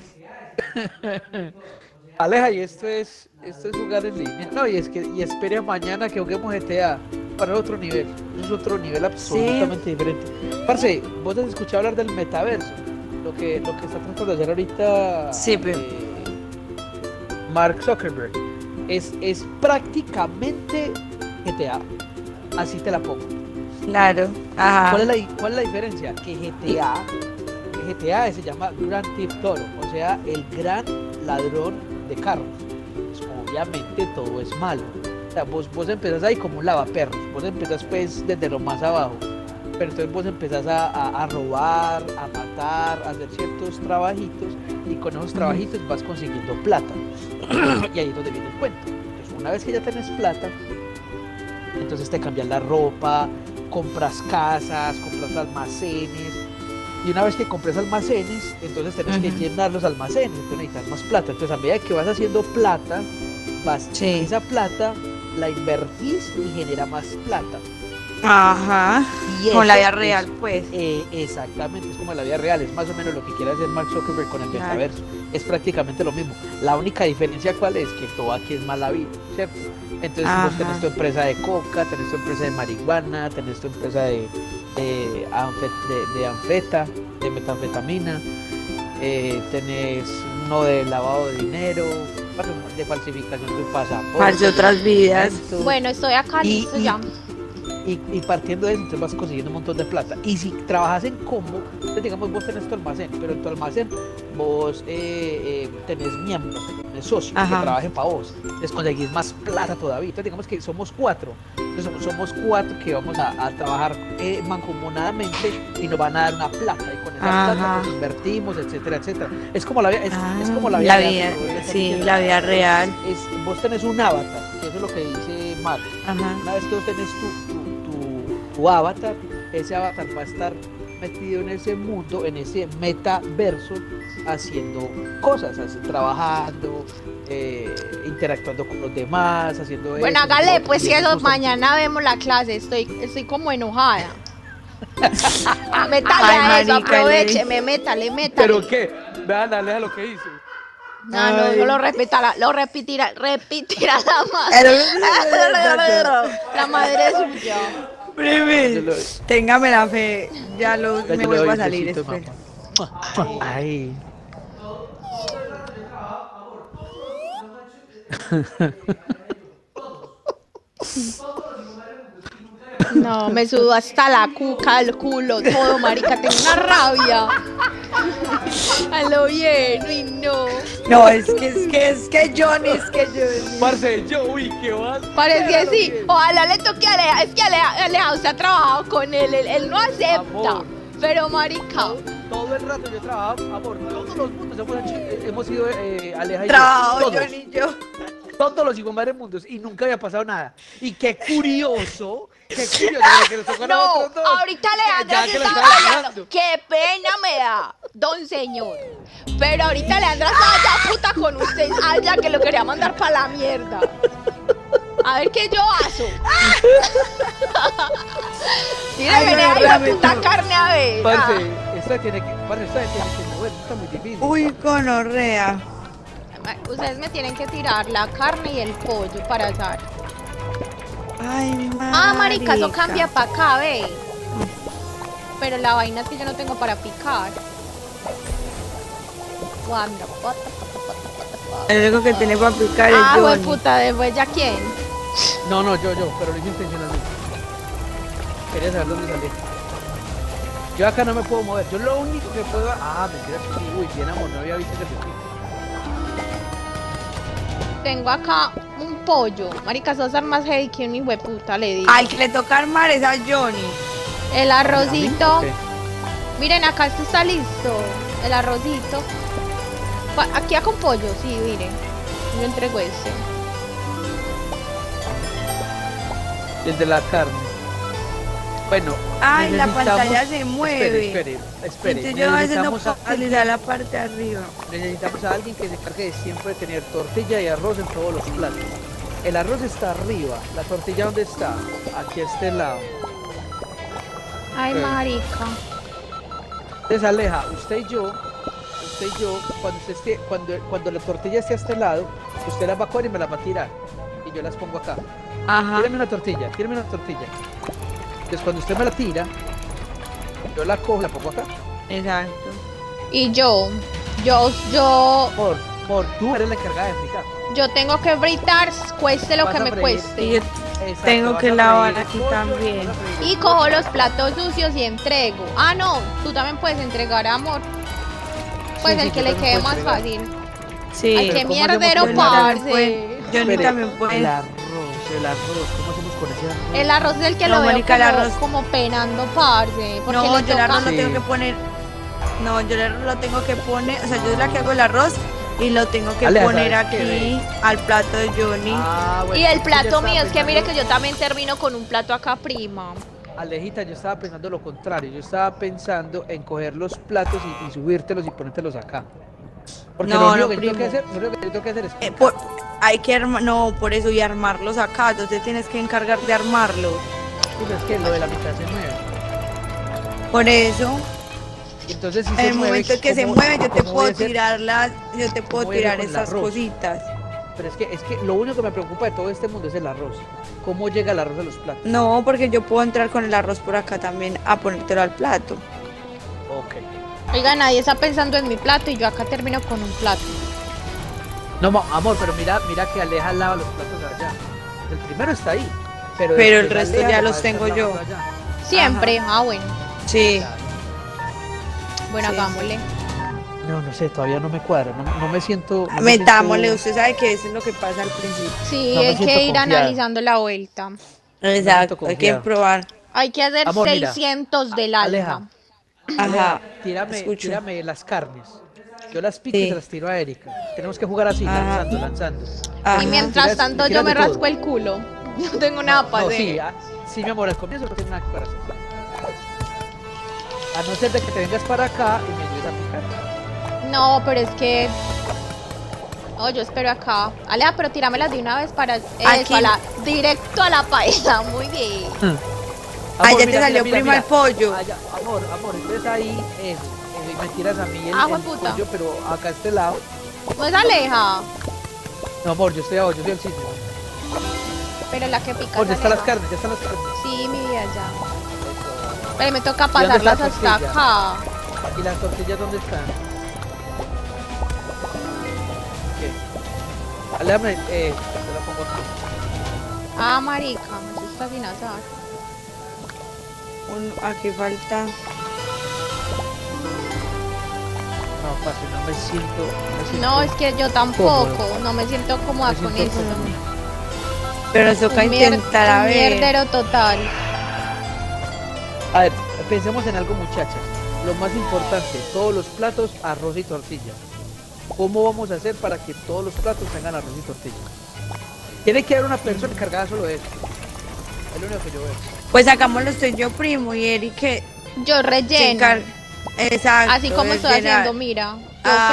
Aleja, y esto es, esto es jugar en línea. No, y es que y espere a mañana que juguemos GTA para otro nivel. Es otro nivel absolutamente diferente. Parce, vos has escuchado hablar del metaverso. Lo que, lo que está tratando de hacer ahorita
Sí, pero-
eh, Mark Zuckerberg. Es, es prácticamente GTA. Así te la pongo.
Claro. Ajá.
¿Cuál es, la, cuál es la diferencia? Que GTA, que GTA se llama Grand Theft Auto, o sea, el gran ladrón carros. Pues, obviamente todo es malo. O sea, vos, vos empezás ahí como un lavaperros, vos empezás pues desde lo más abajo. Pero entonces vos empezás a, a- a robar, a matar, a hacer ciertos trabajitos y con esos trabajitos vas consiguiendo plata. y ahí es donde viene el cuento. Entonces una vez que ya tenés plata, entonces te cambias la ropa, compras casas, compras almacenes. Y una vez que compras almacenes, entonces tenés que llenar los almacenes, entonces necesitas más plata. Entonces a medida que vas haciendo plata, vas,
Sí.
esa plata la invertís y genera más plata.
Ajá.
Y
Con la vida
es-
real, pues.
eh, exactamente, es como la vida real, es más o menos lo que quiere hacer Mark Zuckerberg con el
Claro.
metaverso. Es prácticamente lo mismo. La única diferencia cuál es que todo aquí es mala vida, ¿cierto? Entonces vos
Ajá.
tenés tu empresa de coca, tenés tu empresa de marihuana, tenés tu empresa de, de, anfe- de- de anfeta, de metanfetamina, eh, tenés uno de lavado de dinero, de falsificación de pasaporte.
False otras vidas.
Bueno, estoy acá,
Y-
listo
y-
ya.
Y, y partiendo de eso, entonces vas consiguiendo un montón de plata. Y si trabajas en combo, entonces digamos vos tenés tu almacén, pero en tu almacén vos eh, eh, tenés miembros, tenés socios
Ajá.
que trabajen para vos. Les conseguís más plata todavía. Entonces digamos que somos cuatro. Entonces somos, somos cuatro que vamos a, a trabajar eh, mancomunadamente y nos van a dar una plata. Y con esa plata
Ajá.
nos invertimos, etcétera, etcétera. Es como la vida, es,
Ah,
es como la vida
la
real,
vida,
estás
sí, la vida real.
Es, vos tenés un avatar, que eso es lo que dice Mark.
Ajá.
Una vez que vos tenés tu, tu, tu- tu avatar, ese avatar va a estar metido en ese mundo, en ese metaverso, haciendo cosas, trabajando, eh, interactuando con los demás, haciendo
Bueno,
eso,
hágale, pues si eso, mañana vemos la clase. Estoy, estoy como enojada. métale
Ay,
a eso, aprovecheme, métale, métale.
¿Pero qué? Vean, Aleja lo que hizo.
No, no,
Ay.
no lo repetirá, lo repetirá, repetirá la madre. la madre suya.
Yo lo-
Téngame la fe. Ya lo,
Ya
me vuelvo a salir.
besito,
espera.
Ay.
No, me sudo hasta la cuca, el culo, todo, marica, tengo una rabia. A lo bien, uy, no.
No, es que es que es que Johnny, es que Johnny.
Parce, yo, uy, qué vas.
Parece que sí. Ojalá le toque a Aleja. Es que Aleja, Aleja, usted ha trabajado con él. Él, él no acepta.
Amor.
Pero, marica.
Todo, el rato yo trabajaba, amor, todos los mundos hemos, hecho- eh, hemos sido eh, Aleja y yo.
Trabajo
todos,
Johnny y yo.
todos los hijos madres mundos y nunca había pasado nada. Y qué curioso, qué curioso que nos tocó
No,
dos.
ahorita Leandra se estaba
hablando.
Qué pena me da, don señor. Pero ahorita Leandra estaba ya puta con usted. Allá que lo quería mandar para la mierda. A ver qué yo hago. Tíreme
Ay,
ahí la puta carne a ver.
Parce, esta tiene que, parce, esta tiene que mover, está muy difícil.
Uy, gonorrea.
Ah, Ustedes me tienen que tirar la carne y el pollo para asar.
Ay,
Ah, marica, eso cambia para acá, ve. Pero la vaina es que yo no tengo para picar. Cuando.
El único que tiene para picar es
Ah, pues puta, después ya quién.
No, no, yo, yo, pero lo hice intencionalmente. Quería saber dónde salía. Yo acá no me puedo mover. Yo lo único que puedo. Ah, mentira que sí. Uy, bien amor, no había visto ese pipí.
Tengo acá un pollo. Marica, sos más heavy que un hijo de puta, le digo.
Al que le toca armar es a Johnny.
El arrocito. Miren, acá esto está listo. El arrocito. Aquí con pollo, sí, miren. Yo entrego este.
Desde la carne. Bueno.
Ay, la pantalla se mueve.
Espere, espere, espere.
Yo a veces no
Necesitamos
puedo
a alguien-
utilizar la parte de arriba.
Necesitamos a alguien que se encargue de siempre tener tortilla y arroz en todos los platos. El arroz está arriba. ¿La tortilla dónde está? Aquí a este lado.
Ay, marica.
Entonces Aleja, usted y yo, usted y yo, cuando, usted esté, cuando, cuando la tortilla esté a este lado, usted las va a coger y me las va a tirar. Y yo las pongo acá.
Ajá.
Tírame una tortilla, tírame una tortilla. Entonces cuando usted me la tira, yo la cojo, la pongo acá.
Exacto.
Y yo, yo, yo,
Por, por tú eres la encargada de fritar.
yo tengo que fritar, cueste lo
Vas
que me cueste.
Y yo
Exacto,
Tengo que lavar aquí
pollo,
también.
Y cojo los platos sucios y entrego. Ah, no, tú también puedes entregar, amor. Pues
Sí,
el
sí,
que
yo
le quede
puedo
más
entregar.
fácil.
Sí.
Ay, qué
pero ¿cómo hacemos
mierdero, parce.
Espere,
también
arroz, el arroz, ¿cómo hacemos con ese arroz?
El arroz es el que
No,
lo veo
el
como,
arroz-
como penando, parce. Porque
No, yo el arroz lo tengo que poner. No, yo el arroz lo tengo que poner. O sea, yo soy la que hago el arroz y lo tengo que poner aquí al plato de Johnny.
Ah, bueno,
Y
es
el plato mío, es que mire que yo también termino con un plato acá, prima.
Alejita, yo estaba pensando lo contrario. Yo estaba pensando en coger los platos y, y subírtelos y ponértelos acá. Porque
No,
lo único
no,
que tengo que hacer, lo único que tengo que hacer es
Eh, por- hay que armar, no, por eso y armarlos acá. Entonces tienes que encargar de armarlos.
Pues es que lo de la mitad se mueve.
Por eso,
Entonces, si
en el
mueve,
momento que se
¿cómo-
mueve, yo te puedo tirar las, yo te puedo tirar esas cositas.
Pero es que, es que lo único que me preocupa de todo este mundo es el arroz. ¿Cómo llega el arroz a los platos?
No, porque yo puedo entrar con el arroz por acá también a ponértelo al plato.
Ok.
Oiga, nadie está pensando en mi plato y yo acá termino con un plato.
No, mo- amor, pero mira, mira que Aleja lava los platos allá. El primero está ahí. Pero,
Pero el resto
Aleja
ya los tengo yo.
Siempre, ah, bueno.
Sí.
Bueno,
Sí,
hagámosle.
No, no sé, todavía no me cuadra. No, no me siento. no me
Metámosle,
siento-
usted sabe que eso es lo que pasa al principio.
Sí,
No
hay que ir
confiada.
analizando la vuelta.
Exacto, hay que probar.
Hay que hacer
Amor, mira.
600 del
Aleja.
alma.
Ajá.
Tírame,
Escucho.
tírame las carnes. Yo las pico
Sí.
y se las tiro a Erika. Tenemos que jugar así,
Ajá.
lanzando, lanzando.
Ajá.
Y mientras
tiras-
tanto yo me
todo.
rasco el culo. No tengo nada para
No,
hacer.
sí, ah, sí, mi amor, al comienzo no tiene nada que para hacer. A no ser de que te vengas para acá y me ayudes a picar.
No, pero es que. No, yo espero acá. Aleja, pero tíramelas de una vez para. Eso,
Aquí.
a la- directo a la paella. Muy bien.
Ay, ya te salió
mira,
prima
mira,
el pollo.
Allá, amor, amor, entonces ahí eso, eso, y me tiras a mí el,
Ah,
el pollo, pero acá a este lado.
No es Aleja,
No, amor, yo estoy abajo, yo soy el sitio.
pero la que pica.
Amor, ya
es
están las carnes, ya están las carnes.
Sí, mi vida ya. Pero me toca pasarlas hasta acá.
¿Y las tortillas dónde están? Ok. Aléjame, eh, te la pongo aquí.
Ah, marica, eso está sin
Un- aquí falta.
No, parce, no me siento. No, me siento
No, es que yo tampoco.
Cómodo.
No me siento cómoda
Me
con
siento
eso.
cómodo.
Pero nos toca
Un
intentar a ver.
mierdero total.
A ver, pensemos en algo, muchachas. Lo más importante, todos los platos, arroz y tortilla. ¿Cómo vamos a hacer para que todos los platos tengan arroz y tortilla? Tiene que haber una persona encargada solo de eso. Es lo único que yo veo.
Pues hagámoslo estoy yo primo y Eric que
Yo relleno.
Exacto.
Así como
es
estoy
llenar.
haciendo, mira. Yo
Ajá.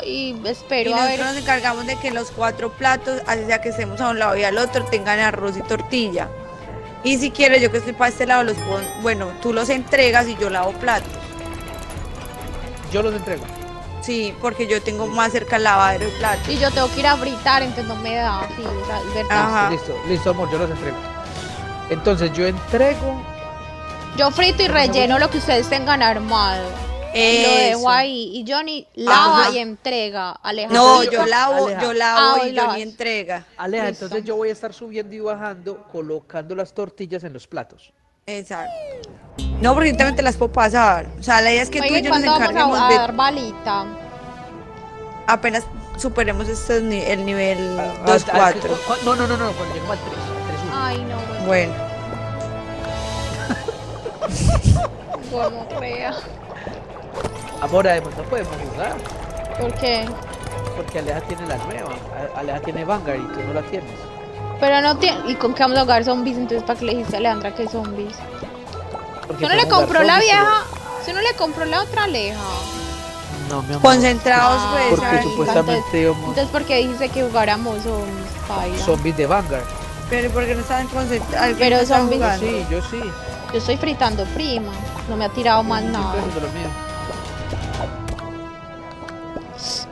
frito y
Y
espero a
nosotros
ver.
nos encargamos de que los cuatro platos, así sea que estemos a un lado y al otro, tengan arroz y tortilla. Y si quieres, yo que estoy para este lado, los puedo, bueno, tú los entregas y yo lavo platos.
Yo los entrego.
Sí, porque yo tengo más cerca el lavadero de platos.
Y yo tengo que ir a fritar, entonces no me da. Sí, o sea, es verdad.
Ajá.
Listo, listo, amor, yo los entrego. Entonces yo entrego.
Yo frito y relleno lo que ustedes tengan armado. Y lo dejo
Eso.
ahí. Y Johnny lava
Ajá.
y entrega. Alejandro.
No,
yo-
yo lavo,
Aleja.
yo
Ah,
lavo
hoy
y yo
lavas.
entrega.
Aleja,
Listo.
entonces yo voy a estar subiendo y bajando, colocando las tortillas en los platos.
Exacto. No, porque yo también te las puedo pasar. O sea, la idea es que tú y
¿y
yo nos
cuándo vamos
encarguemos
a, a
de
dar balita?
apenas superemos este ni- el nivel
Ah,
2,
ah,
4.
cu- cu- No, no, no, no, cuando lleguemos al 3, al 3 1.
Ay, no, bueno,
Bueno,
gonorrea.
Amor, además no podemos jugar,
¿Por qué?
porque Aleja tiene la nueva. Aleja tiene Vanguard y tú no la tienes.
Pero no tiene. ¿Y con qué vamos a jugar zombies? Entonces, ¿para qué le dijiste a Leandra que zombies?
Porque
¿Tú no le compró la vieja? ¿Tú no le compró la otra Aleja?
No, mi amor.
concentrados
Ah,
pues.
Porque supuestamente íbamos
Entonces, ¿por qué dijiste que jugáramos zombies? Paila.
zombies de Vanguard.
Pero porque no estaban concentrados.
Pero son
Yo
Jugando.
sí, yo sí.
Yo estoy fritando prima. No me ha tirado más nada.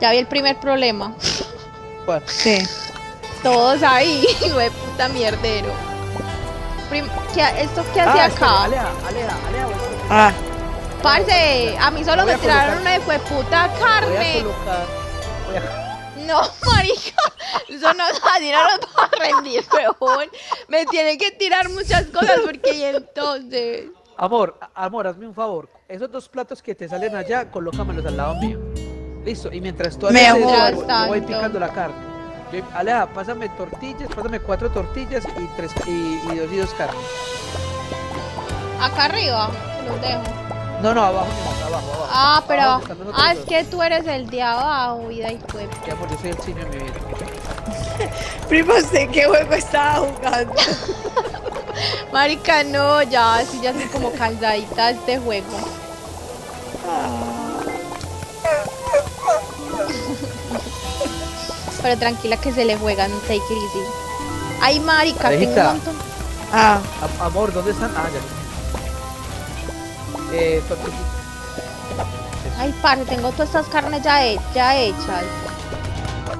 Ya vi el primer problema.
¿Cuál?
Sí.
Todos ahí, güey, puta mierdero. Prim- ¿qué- ¿Esto qué hace
Ah,
acá?
Aleja, Aleja, Aleja,
Ah,
Parce, a mí solo me tiraron una de fue puta
Voy a
carne.
colocar. Voy a,
No, marica, eso no nos va a rendir, huevón. Me tienen que tirar muchas cosas porque y entonces.
Amor, amor, hazme un favor. Esos dos platos que te salen allá, colócamelos al lado mío. Listo, y mientras tú haces eso, yo, voy picando la carne. Yo- Aleja, pásame tortillas, pásame cuatro tortillas y tres y, y dos y dos carnes.
Acá arriba, los dejo.
No, no, abajo, amor, abajo, abajo.
Ah, pero.
Abajo
Ah, es que tú eres el de abajo, vida y cuerpo.
Mi amor, yo soy el chino de mi vida.
primo, ¿usted qué juego estaba jugando?
Marica, no, ya, sí, ya estoy como cansadita de este juego. Pero tranquila que se le juegan, take it easy. Ay, marica, tengo un
Alejita.
montón.
Ah,
Am- amor, ¿dónde están? Ah, ya. Eh, tortillitas.
Ay, parce, tengo todas estas carnes ya, he- ya hechas.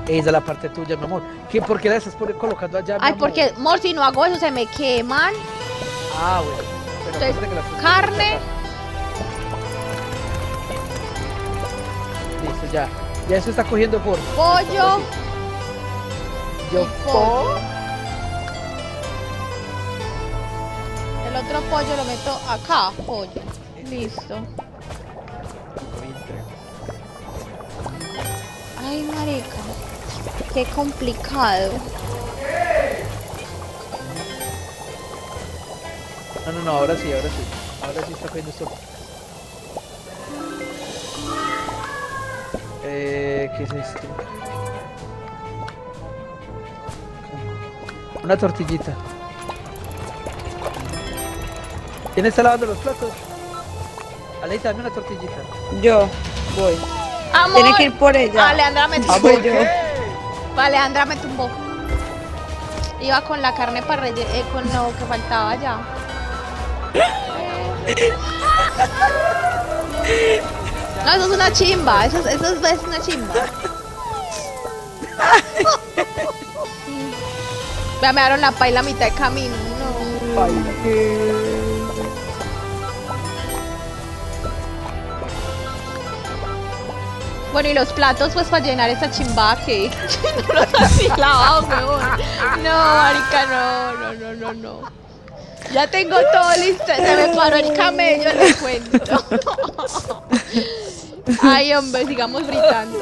Esa es la parte tuya, mi amor. ¿Qué, ¿Por qué la estás colocando allá, mi
Ay,
amor?
porque, mor, si no hago eso se me queman.
Ah, bueno. Pero
Entonces,
acuérdate que las tortillas
carne.
Listo, ya. Ya eso está cogiendo forma.
Pollo.
Yo,
pollo. El otro pollo lo meto acá, pollo. Listo. Ay, marica. Qué complicado.
No, no, no, ahora sí, ahora sí. Ahora sí está cogiendo esto. Eh, ¿qué es esto? Una tortillita. ¿Quién está lavando los platos? Aleita, dame una tortillita.
yo voy.
Amor.
Tiene que ir por ella.
Alejandra me tumbó.
Voy yo.
Alejandra me tumbó. Iba con la carne para relle- eh, con lo que faltaba ya. No, eso es una chimba. Eso, es- eso es, una chimba. Me dieron la paila a mitad de camino. No. Bueno, y los platos, pues para llenar esta chimba que no los así lavados. No, marica, no, no, no, no, no. Ya tengo todo listo, se me paró el camello, le cuento. Ay, hombre, sigamos gritando.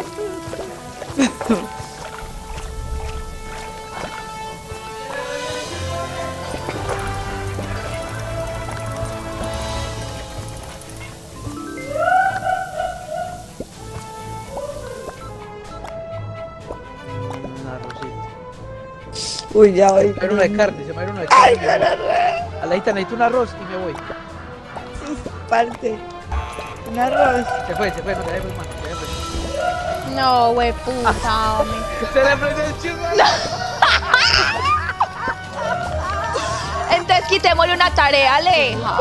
Uy, ya voy.
Se me va a ir uno de carne, se me va a ir uno de
Ay,
carne.
no, no, no.
Alejita, necesito un arroz y me voy.
Parte. Un arroz.
Se fue, se fue, no te dejes más.
No, güey, puta, hombre.
Se le prendió el chingo.
Entonces quitémosle una tarea, Aleja.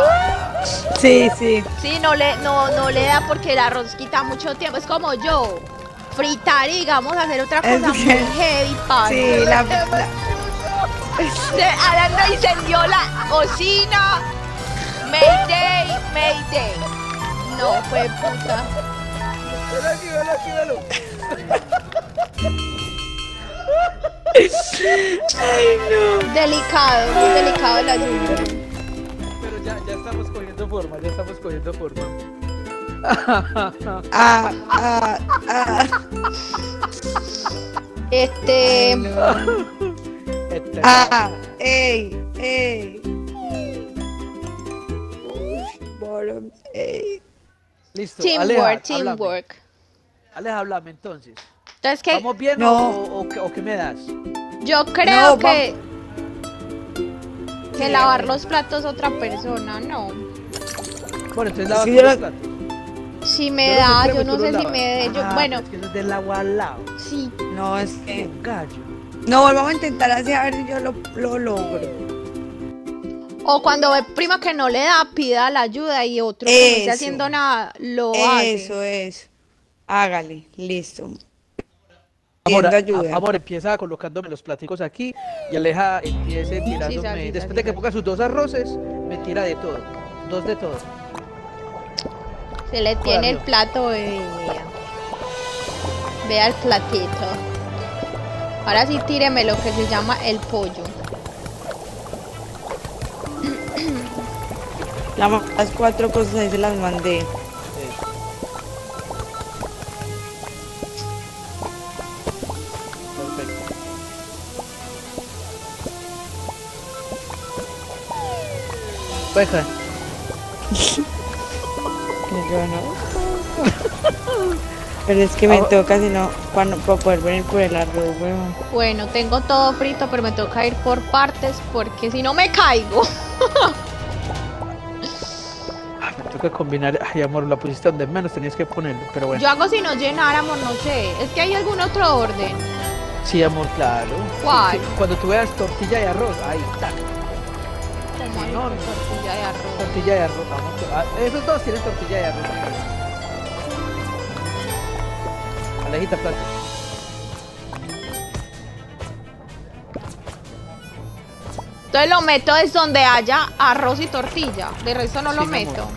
Sí, sí.
Sí, no le, no, no le da porque el arroz quita mucho tiempo. Es como yo. Fritar y digamos hacer otra
Es
cosa
que-
muy heavy, padre.
Sí, la, la-
Se, Alejandra incendió la cocina. Mayday, Mayday. No, fue puta.
Ven aquí, ven aquí, velo.
Delicado, muy delicado el ayuno.
Pero ya, ya estamos cogiendo forma, ya estamos cogiendo forma.
ah, ah, ah.
Este.
Este,
Ah, ey, ey. Bottom, ey.
Listo,
Teamwork,
Aleja, háblame.
teamwork.
Aleja, háblame entonces.
Entonces, que
¿Vamos bien
No.
o, o, qué- o qué me das?
yo creo
No,
que. Que
Sí,
lavar los platos otra persona, no.
Bueno, entonces
Es
lava
que
tú
yo
los
la-
platos.
Si me
Yo
da, yo no sé si
lavas.
me dé. Yo, bueno,
Es que eso es del agua al lado.
sí.
No, es
Qué
que.
gallo.
No, volvamos a intentar así a ver si yo lo, lo logro.
O cuando ve prima que no le da, pida la ayuda y otro que no esté
Eso.
haciendo nada, lo
Eso
hace.
es. Hágale, listo.
Amor, a-
ayuda.
amor, empieza colocándome los platicos aquí y Aleja empiece tirándome.
sí, sí,
Después
sí,
de que ponga sus dos arroces, me tira de todo. Dos de todo.
Se le tiene el plato, bebé. Vea el platito. Ahora sí tíreme lo que se llama el pollo.
La- las cuatro cosas ahí se las mandé.
Perfecto. Peja.
Yo no. Pero es que me
Ah,
toca, si no, para, para poder venir por el arroz, weón.
Bueno, tengo todo frito, pero me toca ir por partes porque si no me caigo.
Ah, me toca combinar. Ay, amor, la pusiste donde menos tenías que ponerlo. Pero bueno.
Yo hago si nos llenáramos, no sé. Es que hay algún otro orden.
Sí, amor, claro.
¿Cuál?
Sí, Cuando tú veas tortilla y arroz, ahí, tac.
Como hay
no,
con
no.
tortilla de arroz.
Tortilla y arroz. Vamos, ah, esos dos tienen tortilla y arroz. Plato.
Entonces lo meto es donde haya arroz y tortilla. De resto no lo
amor.
meto.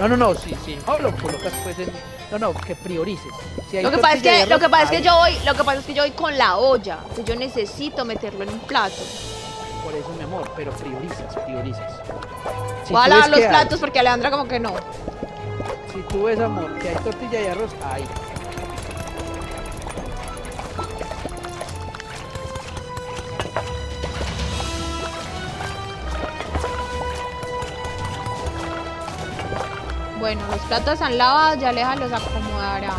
No, no, no, sí, sí. No, lo colocas pues en. No, no, que priorices. Si
Lo que pasa es que, lo que pasa es que yo voy, lo que pasa es que yo voy con la olla. Entonces yo necesito meterlo en un plato.
Por eso, mi amor, pero priorizas, priorizas. Si
voy a lavar los
que hay-
platos porque Alejandra como que no.
si tú ves, amor, que hay tortilla y arroz, ahí.
Bueno, los platos están lavados, ya Aleja los acomodará.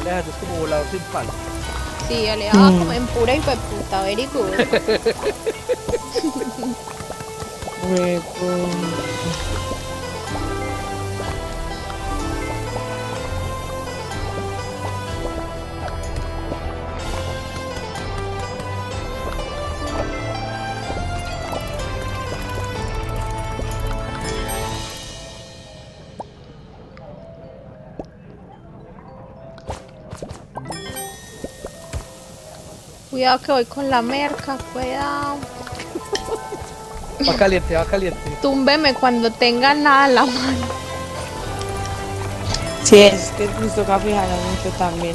Aleja, es como volador sin palo.
Sí, Aleja va como en pura y puta, very good. Cuidado que voy con la merca, cuidado.
Va caliente, va caliente.
Túmbeme cuando tenga nada en la mano.
Sí, es que nos toca fijarnos mucho también.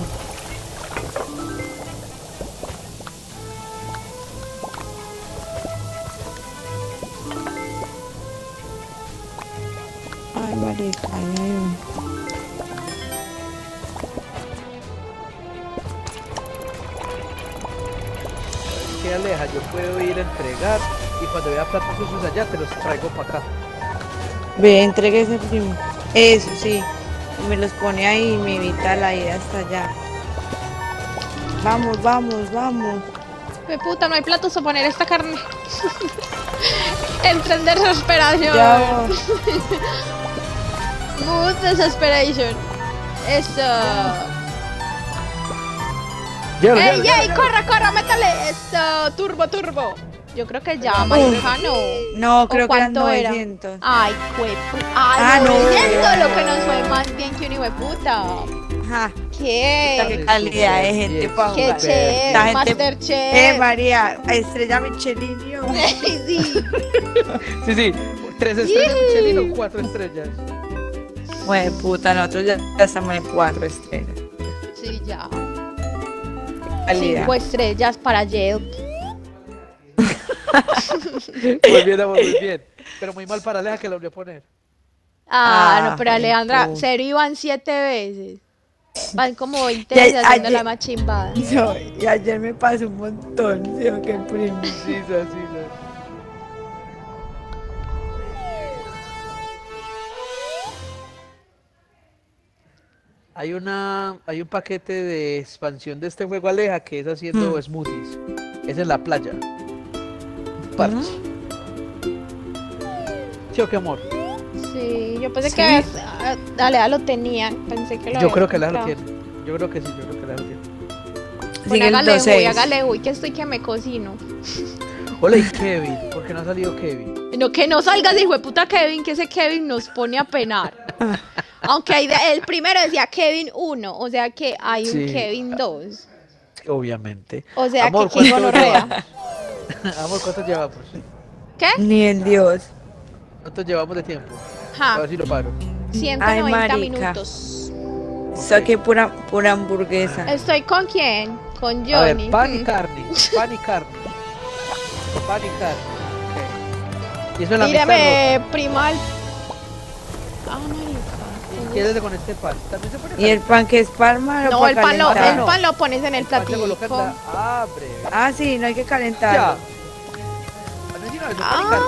Ay, marica,
entregar y cuando vea platos sucios allá te los traigo para acá.
Ve, entregue ese primo. Eso sí. Y me los pone ahí y me evita la ida hasta allá. Vamos, vamos, vamos.
Me puta, no hay platos para poner esta carne. En desesperación.
Ya.
Mood desesperation. Eso.
Llévalo,
¡Ey. ¡Corra, corra! ¡Métale! Eso. Turbo, turbo. Yo creo que ya, marica, no.
No,
¿O
creo que eran
cuánto era?
900.
Ay, huepu. Ay,
Ah, no,
900, lo que nos fue más bien que un hijo de puta.
Ajá.
¿Qué?
Qué calidad de gente
Bien,
pa'
Qué
jugar.
chévere,
La gente-
Masterchef.
Eh, María, estrella Michelin. yo.
sí.
Sí, sí. Tres estrellas Michelin o cuatro estrellas.
Güey, puta, nosotros ya, ya estamos en cuatro estrellas.
Sí, ya.
Calidad.
Cinco estrellas para Yelp.
Muy bien, amor, muy bien. Pero muy mal para Aleja que lo voy a poner.
Ah,
Ah,
no, pero Alejandra, serio iban siete veces. Van como 20
Ya,
veces haciendo
ayer-
la machimbada.
No, y ayer me pasó un montón, ¿sí o qué, primo?
Sí, sí, sí. sí. Hay una, hay un paquete de expansión de este juego Aleja que es haciendo
Hmm.
smoothies. Es en la playa. Parche. ¿Sí o qué amor?
Sí, yo pensé
Sí.
que Alea lo tenían. Pensé que lo
Yo creo que Aleja lo tiene. Yo creo que sí, yo creo que Aleja lo tiene.
Bueno, hágale, uy,
2-6.
hágale, uy, que estoy que me cocino.
Hola y Kevin, ¿por qué no ha salido Kevin?
No, que no salgas, hijo de puta Kevin, que ese Kevin nos pone a penar. Aunque hay de- el primero decía Kevin 1, o sea que hay un. Kevin 2.
Obviamente.
O sea
Amor,
que qué
¿cuánto
gonorrea.
Amor, ¿cuánto llevamos?
¿Qué?
Ni el Dios.
¿Cuánto llevamos de tiempo? A
Ja,
ver si lo paro.
190
marica.
minutos.
Saqué pura, pura hamburguesa.
¿Estoy con quién? Con
A ver,
Johnny.
pan y
Mm.
carne. Pan y carne. Pan y carne. Ok. Y eso en la
Mírame, prima. el- Ah,
rota. ¿Qué es con este pan? También se pone
¿Y el pan que es palma?
No, el pan, lo,
calentar?
el pan lo pones en el
la- Ah.
Ah, sí, no hay que
Ya.
calentarlo.
Ah,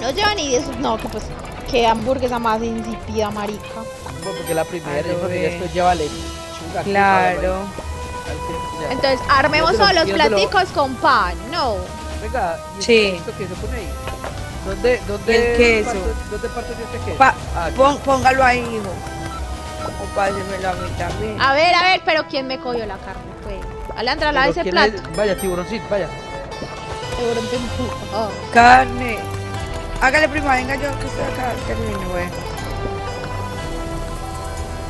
no,
lleva ni de eso. No, que pues, qué hamburguesa más insípida, marica.
Bueno, porque la primera, que
ve.
ya esto lleva lechuga.
Claro.
queso,
Entonces, armemos solo los
te lo-
platicos con pan. No.
Venga, ¿y
Sí.
esto que se pone ahí? ¿Dónde, dónde,
El queso.
parto- ¿Dónde parto yo este queso?
Pa-
Ah, aquí.
pon- póngalo ahí, hijo. O pásemelo a mí también.
A ver, a ver, pero ¿quién me cogió la carne? Pues. Alejandra, la
Pero
ese
¿quién
plato.
es? Vaya, tiburoncito, vaya.
Oh.
Carne. Hágale, prima, venga yo que estoy acá. Termino, güey.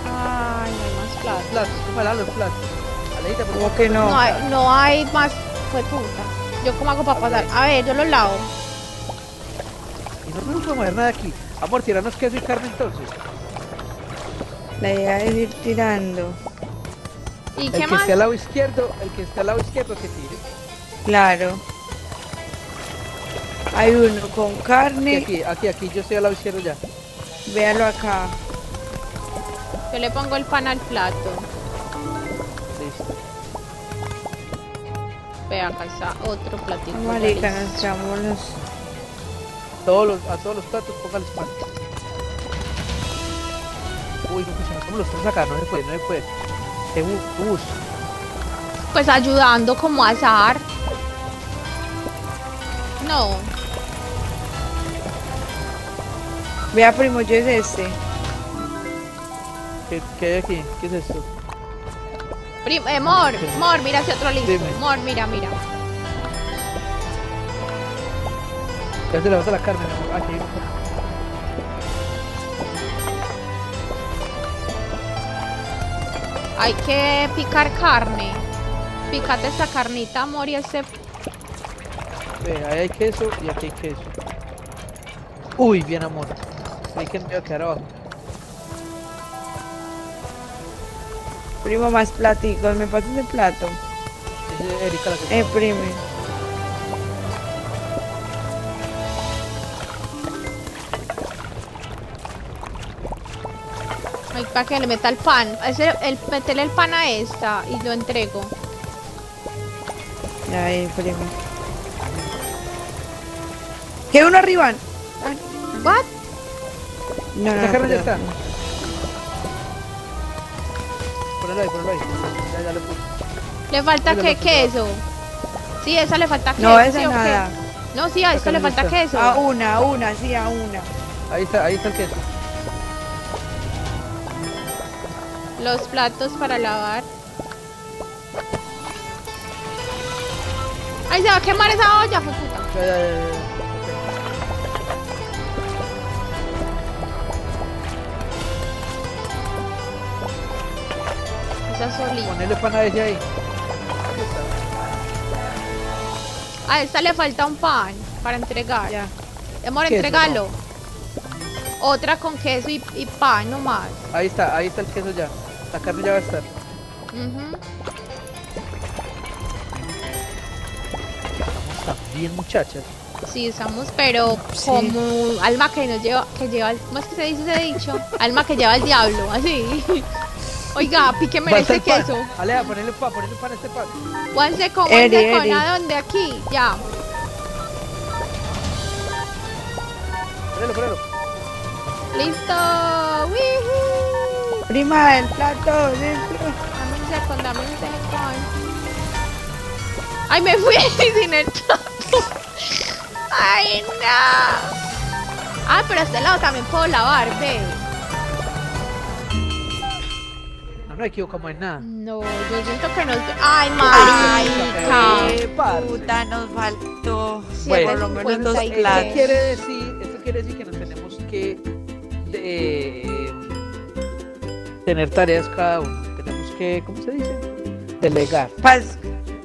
Ay, no hay más platos.
Platos, ¿cómo los por
¿Cómo
favor.
que no?
No hay, no hay más. Fue puta. Yo cómo hago para pasar. A ver, yo lo lavo.
Y no podemos mover nada aquí. Amor, tiranos queso y carne entonces.
La idea es ir tirando.
¿Y
El
qué
que
más?
esté al lado izquierdo, el que esté al lado izquierdo que tire.
Claro. Hay uno con carne.
aquí, aquí, aquí, yo estoy al lado izquierdo ya.
Véalo acá.
Yo le pongo el pan al plato.
Listo.
Ve acá está otro platito.
Marica, nos los.
Todos los, a todos los platos póngales pan. Uy, no, se nos como los tres acá, no se puede, no se puede. Bus.
Pues ayudando como azar. No.
Vea, primo, yo es este.
¿Qué, qué hay aquí? ¿Qué es esto?
Prim eh, Mor, Mor, mira ese otro listo.
Dime.
Mor, mira, mira.
Ya se le bota la carne. Ah, aquí hay
Hay que picar carne. Pícate esta carnita, amor, y.
Ve, ahí hay queso y aquí hay queso. Uy, bien amor. Creí que a quedar abajo.
Primo, más platicos. ¿Me pasas el plato?
Es Erika la que
Eh, primo.
Para que le meta el pan. Ese, el, metele el pan a esta y lo entrego.
Ahí, primo. ¿Qué uno arriba?
¿What?
No, no,
¿Esa
no,
está? Ponelo ahí, ponelo ahí. Ya, ya lo puse.
Le falta que queso. Sí, esa le falta queso.
No,
¿sí
esa
qué?
nada.
No, sí, a esto
Acá
le falta queso.
A una, a una, sí, a una.
Ahí está, ahí está el queso.
Los platos para lavar. ¡Ay, se va a quemar esa olla, fue puta!
Ya, ya, ya, ya.
Esa solita.
Ponele pan a ese ahí.
A esta le falta un pan para entregar.
Ya.
Amor,
Queso,
entregalo. Otra con queso y, y pan nomás.
Ahí está, ahí está el queso ya. La carne ya va a estar.
Ujú.
Estamos tan bien, muchachas.
Sí, estamos, pero
Sí.
como alma que nos lleva, que lleva, ¿cómo es que se dice ese dicho? Alma que lleva al diablo, así. Oiga,
el pan.
queso.
Alea, ponele pan, ponele pan a este pan.
Eri,
one second,
Eri.
¿a dónde? Aquí, ya.
Ponelo, ponelo.
Listo.
Prima, el plato dentro.
Dame un dame. Ay, me fui sin el plato. Ay, no. Ah, pero a este lado también puedo lavar, ve.
No nos equivocamos en nada.
No, yo siento que nos... Ay,
Ay,
marica.
Puta, nos faltó.
Bueno,
por lo menos dos
56.
Esto
platos.
quiere decir, esto quiere decir que nos tenemos que de- tener tareas cada uno. Tenemos que, ¿cómo se dice? Delegar.
Pas-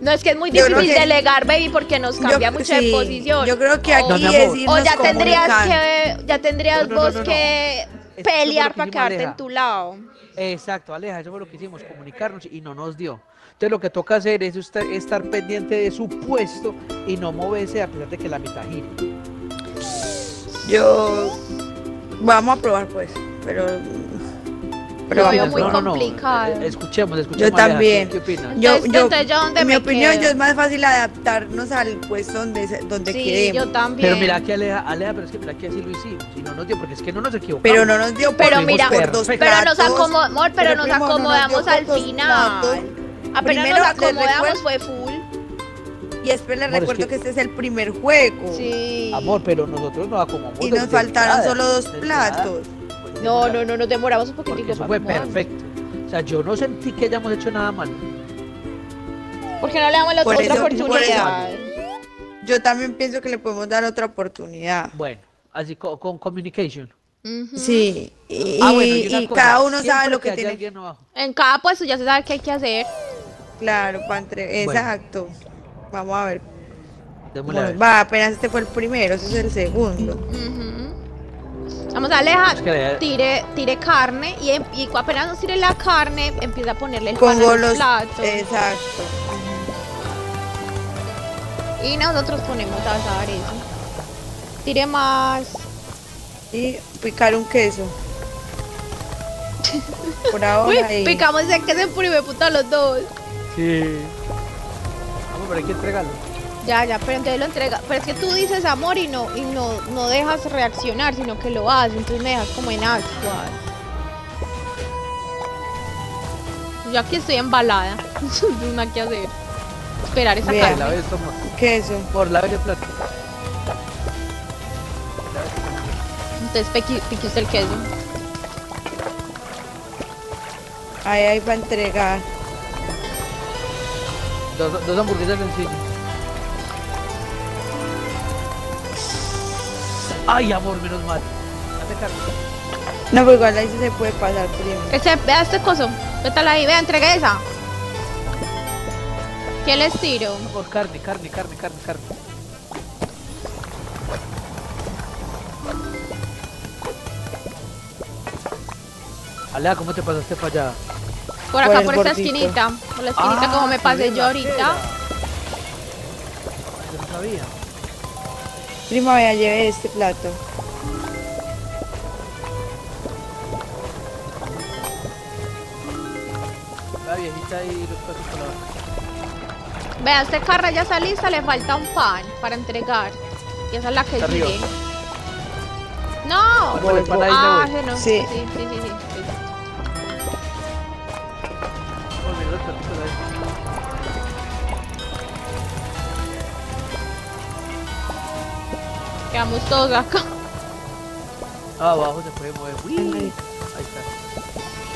No, es que es muy difícil
que-
delegar, baby, porque nos cambia
yo-
mucho de posición.
Yo creo que
O-
aquí
mi
es
O ya tendrías que, ya tendrías
No, no, no,
vos
no, no.
que pelear
que
para quedarte
Aleja.
en tu lado.
Exacto, Aleja, eso fue lo que hicimos, comunicarnos y no nos dio. Entonces lo que toca hacer es estar, estar pendiente de su puesto y no moverse a pesar de que la mitad gire.
Yo. Vamos a probar, pues. Pero. Pero
Lo
¿Qué
veo
vamos
muy complicado.
Escuchemos, escuchemos.
Yo también.
¿Qué, qué opinas?
Yo,
Entonces-
yo,
entonces, ¿yo dónde
en mi opinión,
quedo?
yo es más fácil adaptarnos al puesto donde, se- donde
Sí,
quedemos.
yo también.
Pero mira que Aleja, Aleja, pero es que mira que así lo hicimos y no nos dio porque es que no nos equivocamos.
Pero no nos dio por,
Pero
por
mira,
dos
perfecto.
Pero nos
platos.
acomodamos, amor, pero,
Pero,
nos
primo, no nos
acomodamos al
por dos
final.
platos.
Apenas
Primero,
nos acomodamos fue full.
Y después les
Amor, es
recuerdo
que-
que... este es el primer juego.
Sí.
Amor, pero nosotros nos acomodamos.
Y nos faltaron solo dos platos.
No, no, no, nos demoramos un poquitico
eso fue perfecto. O sea, yo no sentí que hayamos hecho nada mal.
Porque no le damos la
Por
otra
eso-
oportunidad.
Yo también pienso que le podemos dar otra oportunidad.
Bueno, así con, con communication.
Sí, y,
Ah, bueno,
y-
una
y
cosa,
cada uno sabe lo que tiene.
En cada puesto ya se sabe qué hay que hacer.
Claro, para entre...
Bueno.
exacto. Vamos a ver.
A
Bueno,
ver.
va, apenas este fue el primero, ese es el segundo.
Ujú. Vamos a alejar, tire, tire carne y, em- y apenas nos tire la carne, empieza a ponerle el pan
Pongo
a los
los...
platos.
Exacto.
Y nosotros ponemos a asar eso. Tire más.
Y picar un queso. Por ahora
Uy,
ahí.
picamos ese queso en puré puta los dos.
Sí. Vamos, pero hay que entregarlo.
Ya, ya, pero entonces lo entrega. Pero es que tú dices amor y no, y no, no dejas reaccionar, sino que lo haces. Entonces me dejas como en actuar. Yo aquí estoy embalada. No hay nada que hacer. Esperar esa
Bien.
La
carne.
vez, toma.
Queso.
Por la vez de plato.
Entonces piqui, pique usted el queso.
Ahí, ahí va a entregar.
Dos, dos hamburguesas sencillas. Ay, amor, menos mal.
No, pero igual ahí sí se puede pasar primo.
Ese, vea este coso. Vétala ahí, vea, entrega esa. ¿Qué les tiro?
Por carne, carne, carne, carne, carne. Alea, ¿cómo te pasaste para allá?
Por acá,
Por
por, esta esquinita. Por la esquinita como me
Ah,
pasé yo ahorita.
Yo no sabía.
Prima, vaya, lleve este plato.
La viejita y los platos boca.
Vea, este carro ya está lista, le falta un pan para entregar. Y esa es la que
arriba.
¡No! Ah,
voy.
ese no.
Sí.
Sí, sí, sí, sí. Quedamos todos acá.
Ah, abajo se puede mover. Uy, ahí está.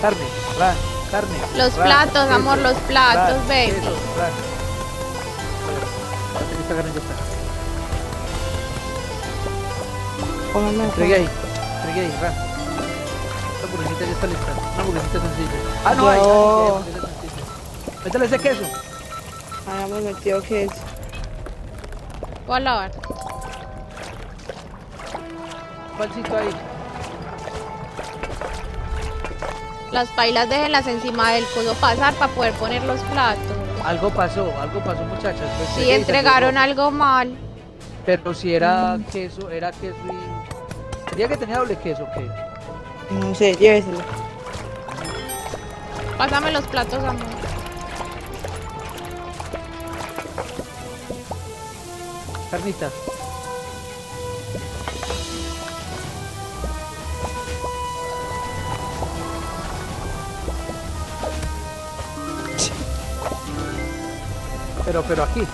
Carne, ran, carne.
Los
ran,
platos,
queso,
amor, los platos.
Póngame acá.
Entregué ahí, entregué ahí, ran. Esta hamburguesita ya está lista. Una hamburguesita sencilla. Ah, no, hamburguesa sencilla. Métele ese queso.
Hayamos metido queso.
Voy a lavar.
Un pancito ahí.
Las pailas déjenlas encima del coso pasar para poder poner los platos.
Algo pasó, algo pasó, muchachas. Entregué y
entregaron algo mal.
Pero si era queso, era queso y... ¿Sería que tenía doble queso o qué?
No sé, lléveselo.
Pásame los platos, amor.
Carnita. Pero, pero aquí.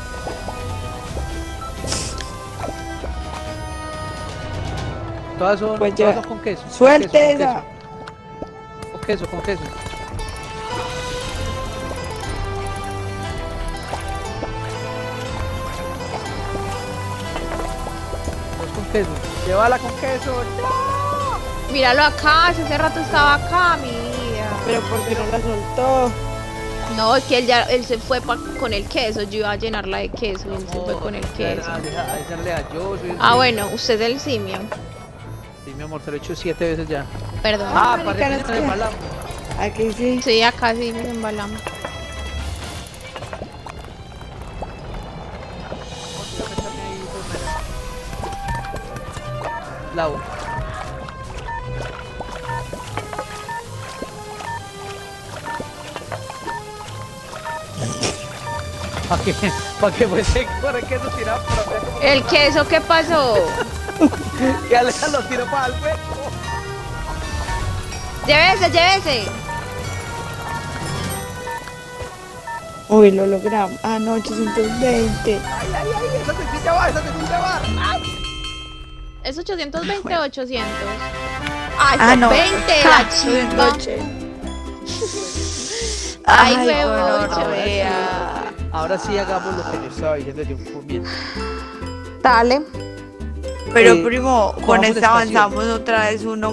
Todas son,
Pues
todas son con queso. con
Suelte
queso,
esa.
Con queso, con queso. Con queso. Llévala con queso.
Míralo acá, si hace rato estaba acá, mi vida.
Pero ¿por qué no la soltó?
No, es que él ya él se fue pa- con el queso. Yo iba a llenarla de queso y él se fue con el queso. Ah, bueno, usted es el simio.
Sí, mi amor, te lo he hecho siete veces ya.
Perdón.
Ah, parece que nos embalamos.
Aquí sí.
Sí, acá sí nos embalamos.
¿Para qué? ¿Para qué fuese por el queso tirado por
¿El queso qué pasó?
Que Aleja lo tiró para el hueco.
Llévese, llévese.
Uy, lo logramos. Ah, no, 820.
Ay, ay, ay, esa sencilla va, esa sencilla va.
¿Es 820 o 800? Ah,
Ah, no.
20, la chimba. Ay,
Ay,
huevo,
no.
Ahora sí hagamos lo que yo estaba diciendo yo comiendo.
Dale.
Pero
Eh,
primo, con esta avanzamos otra vez uno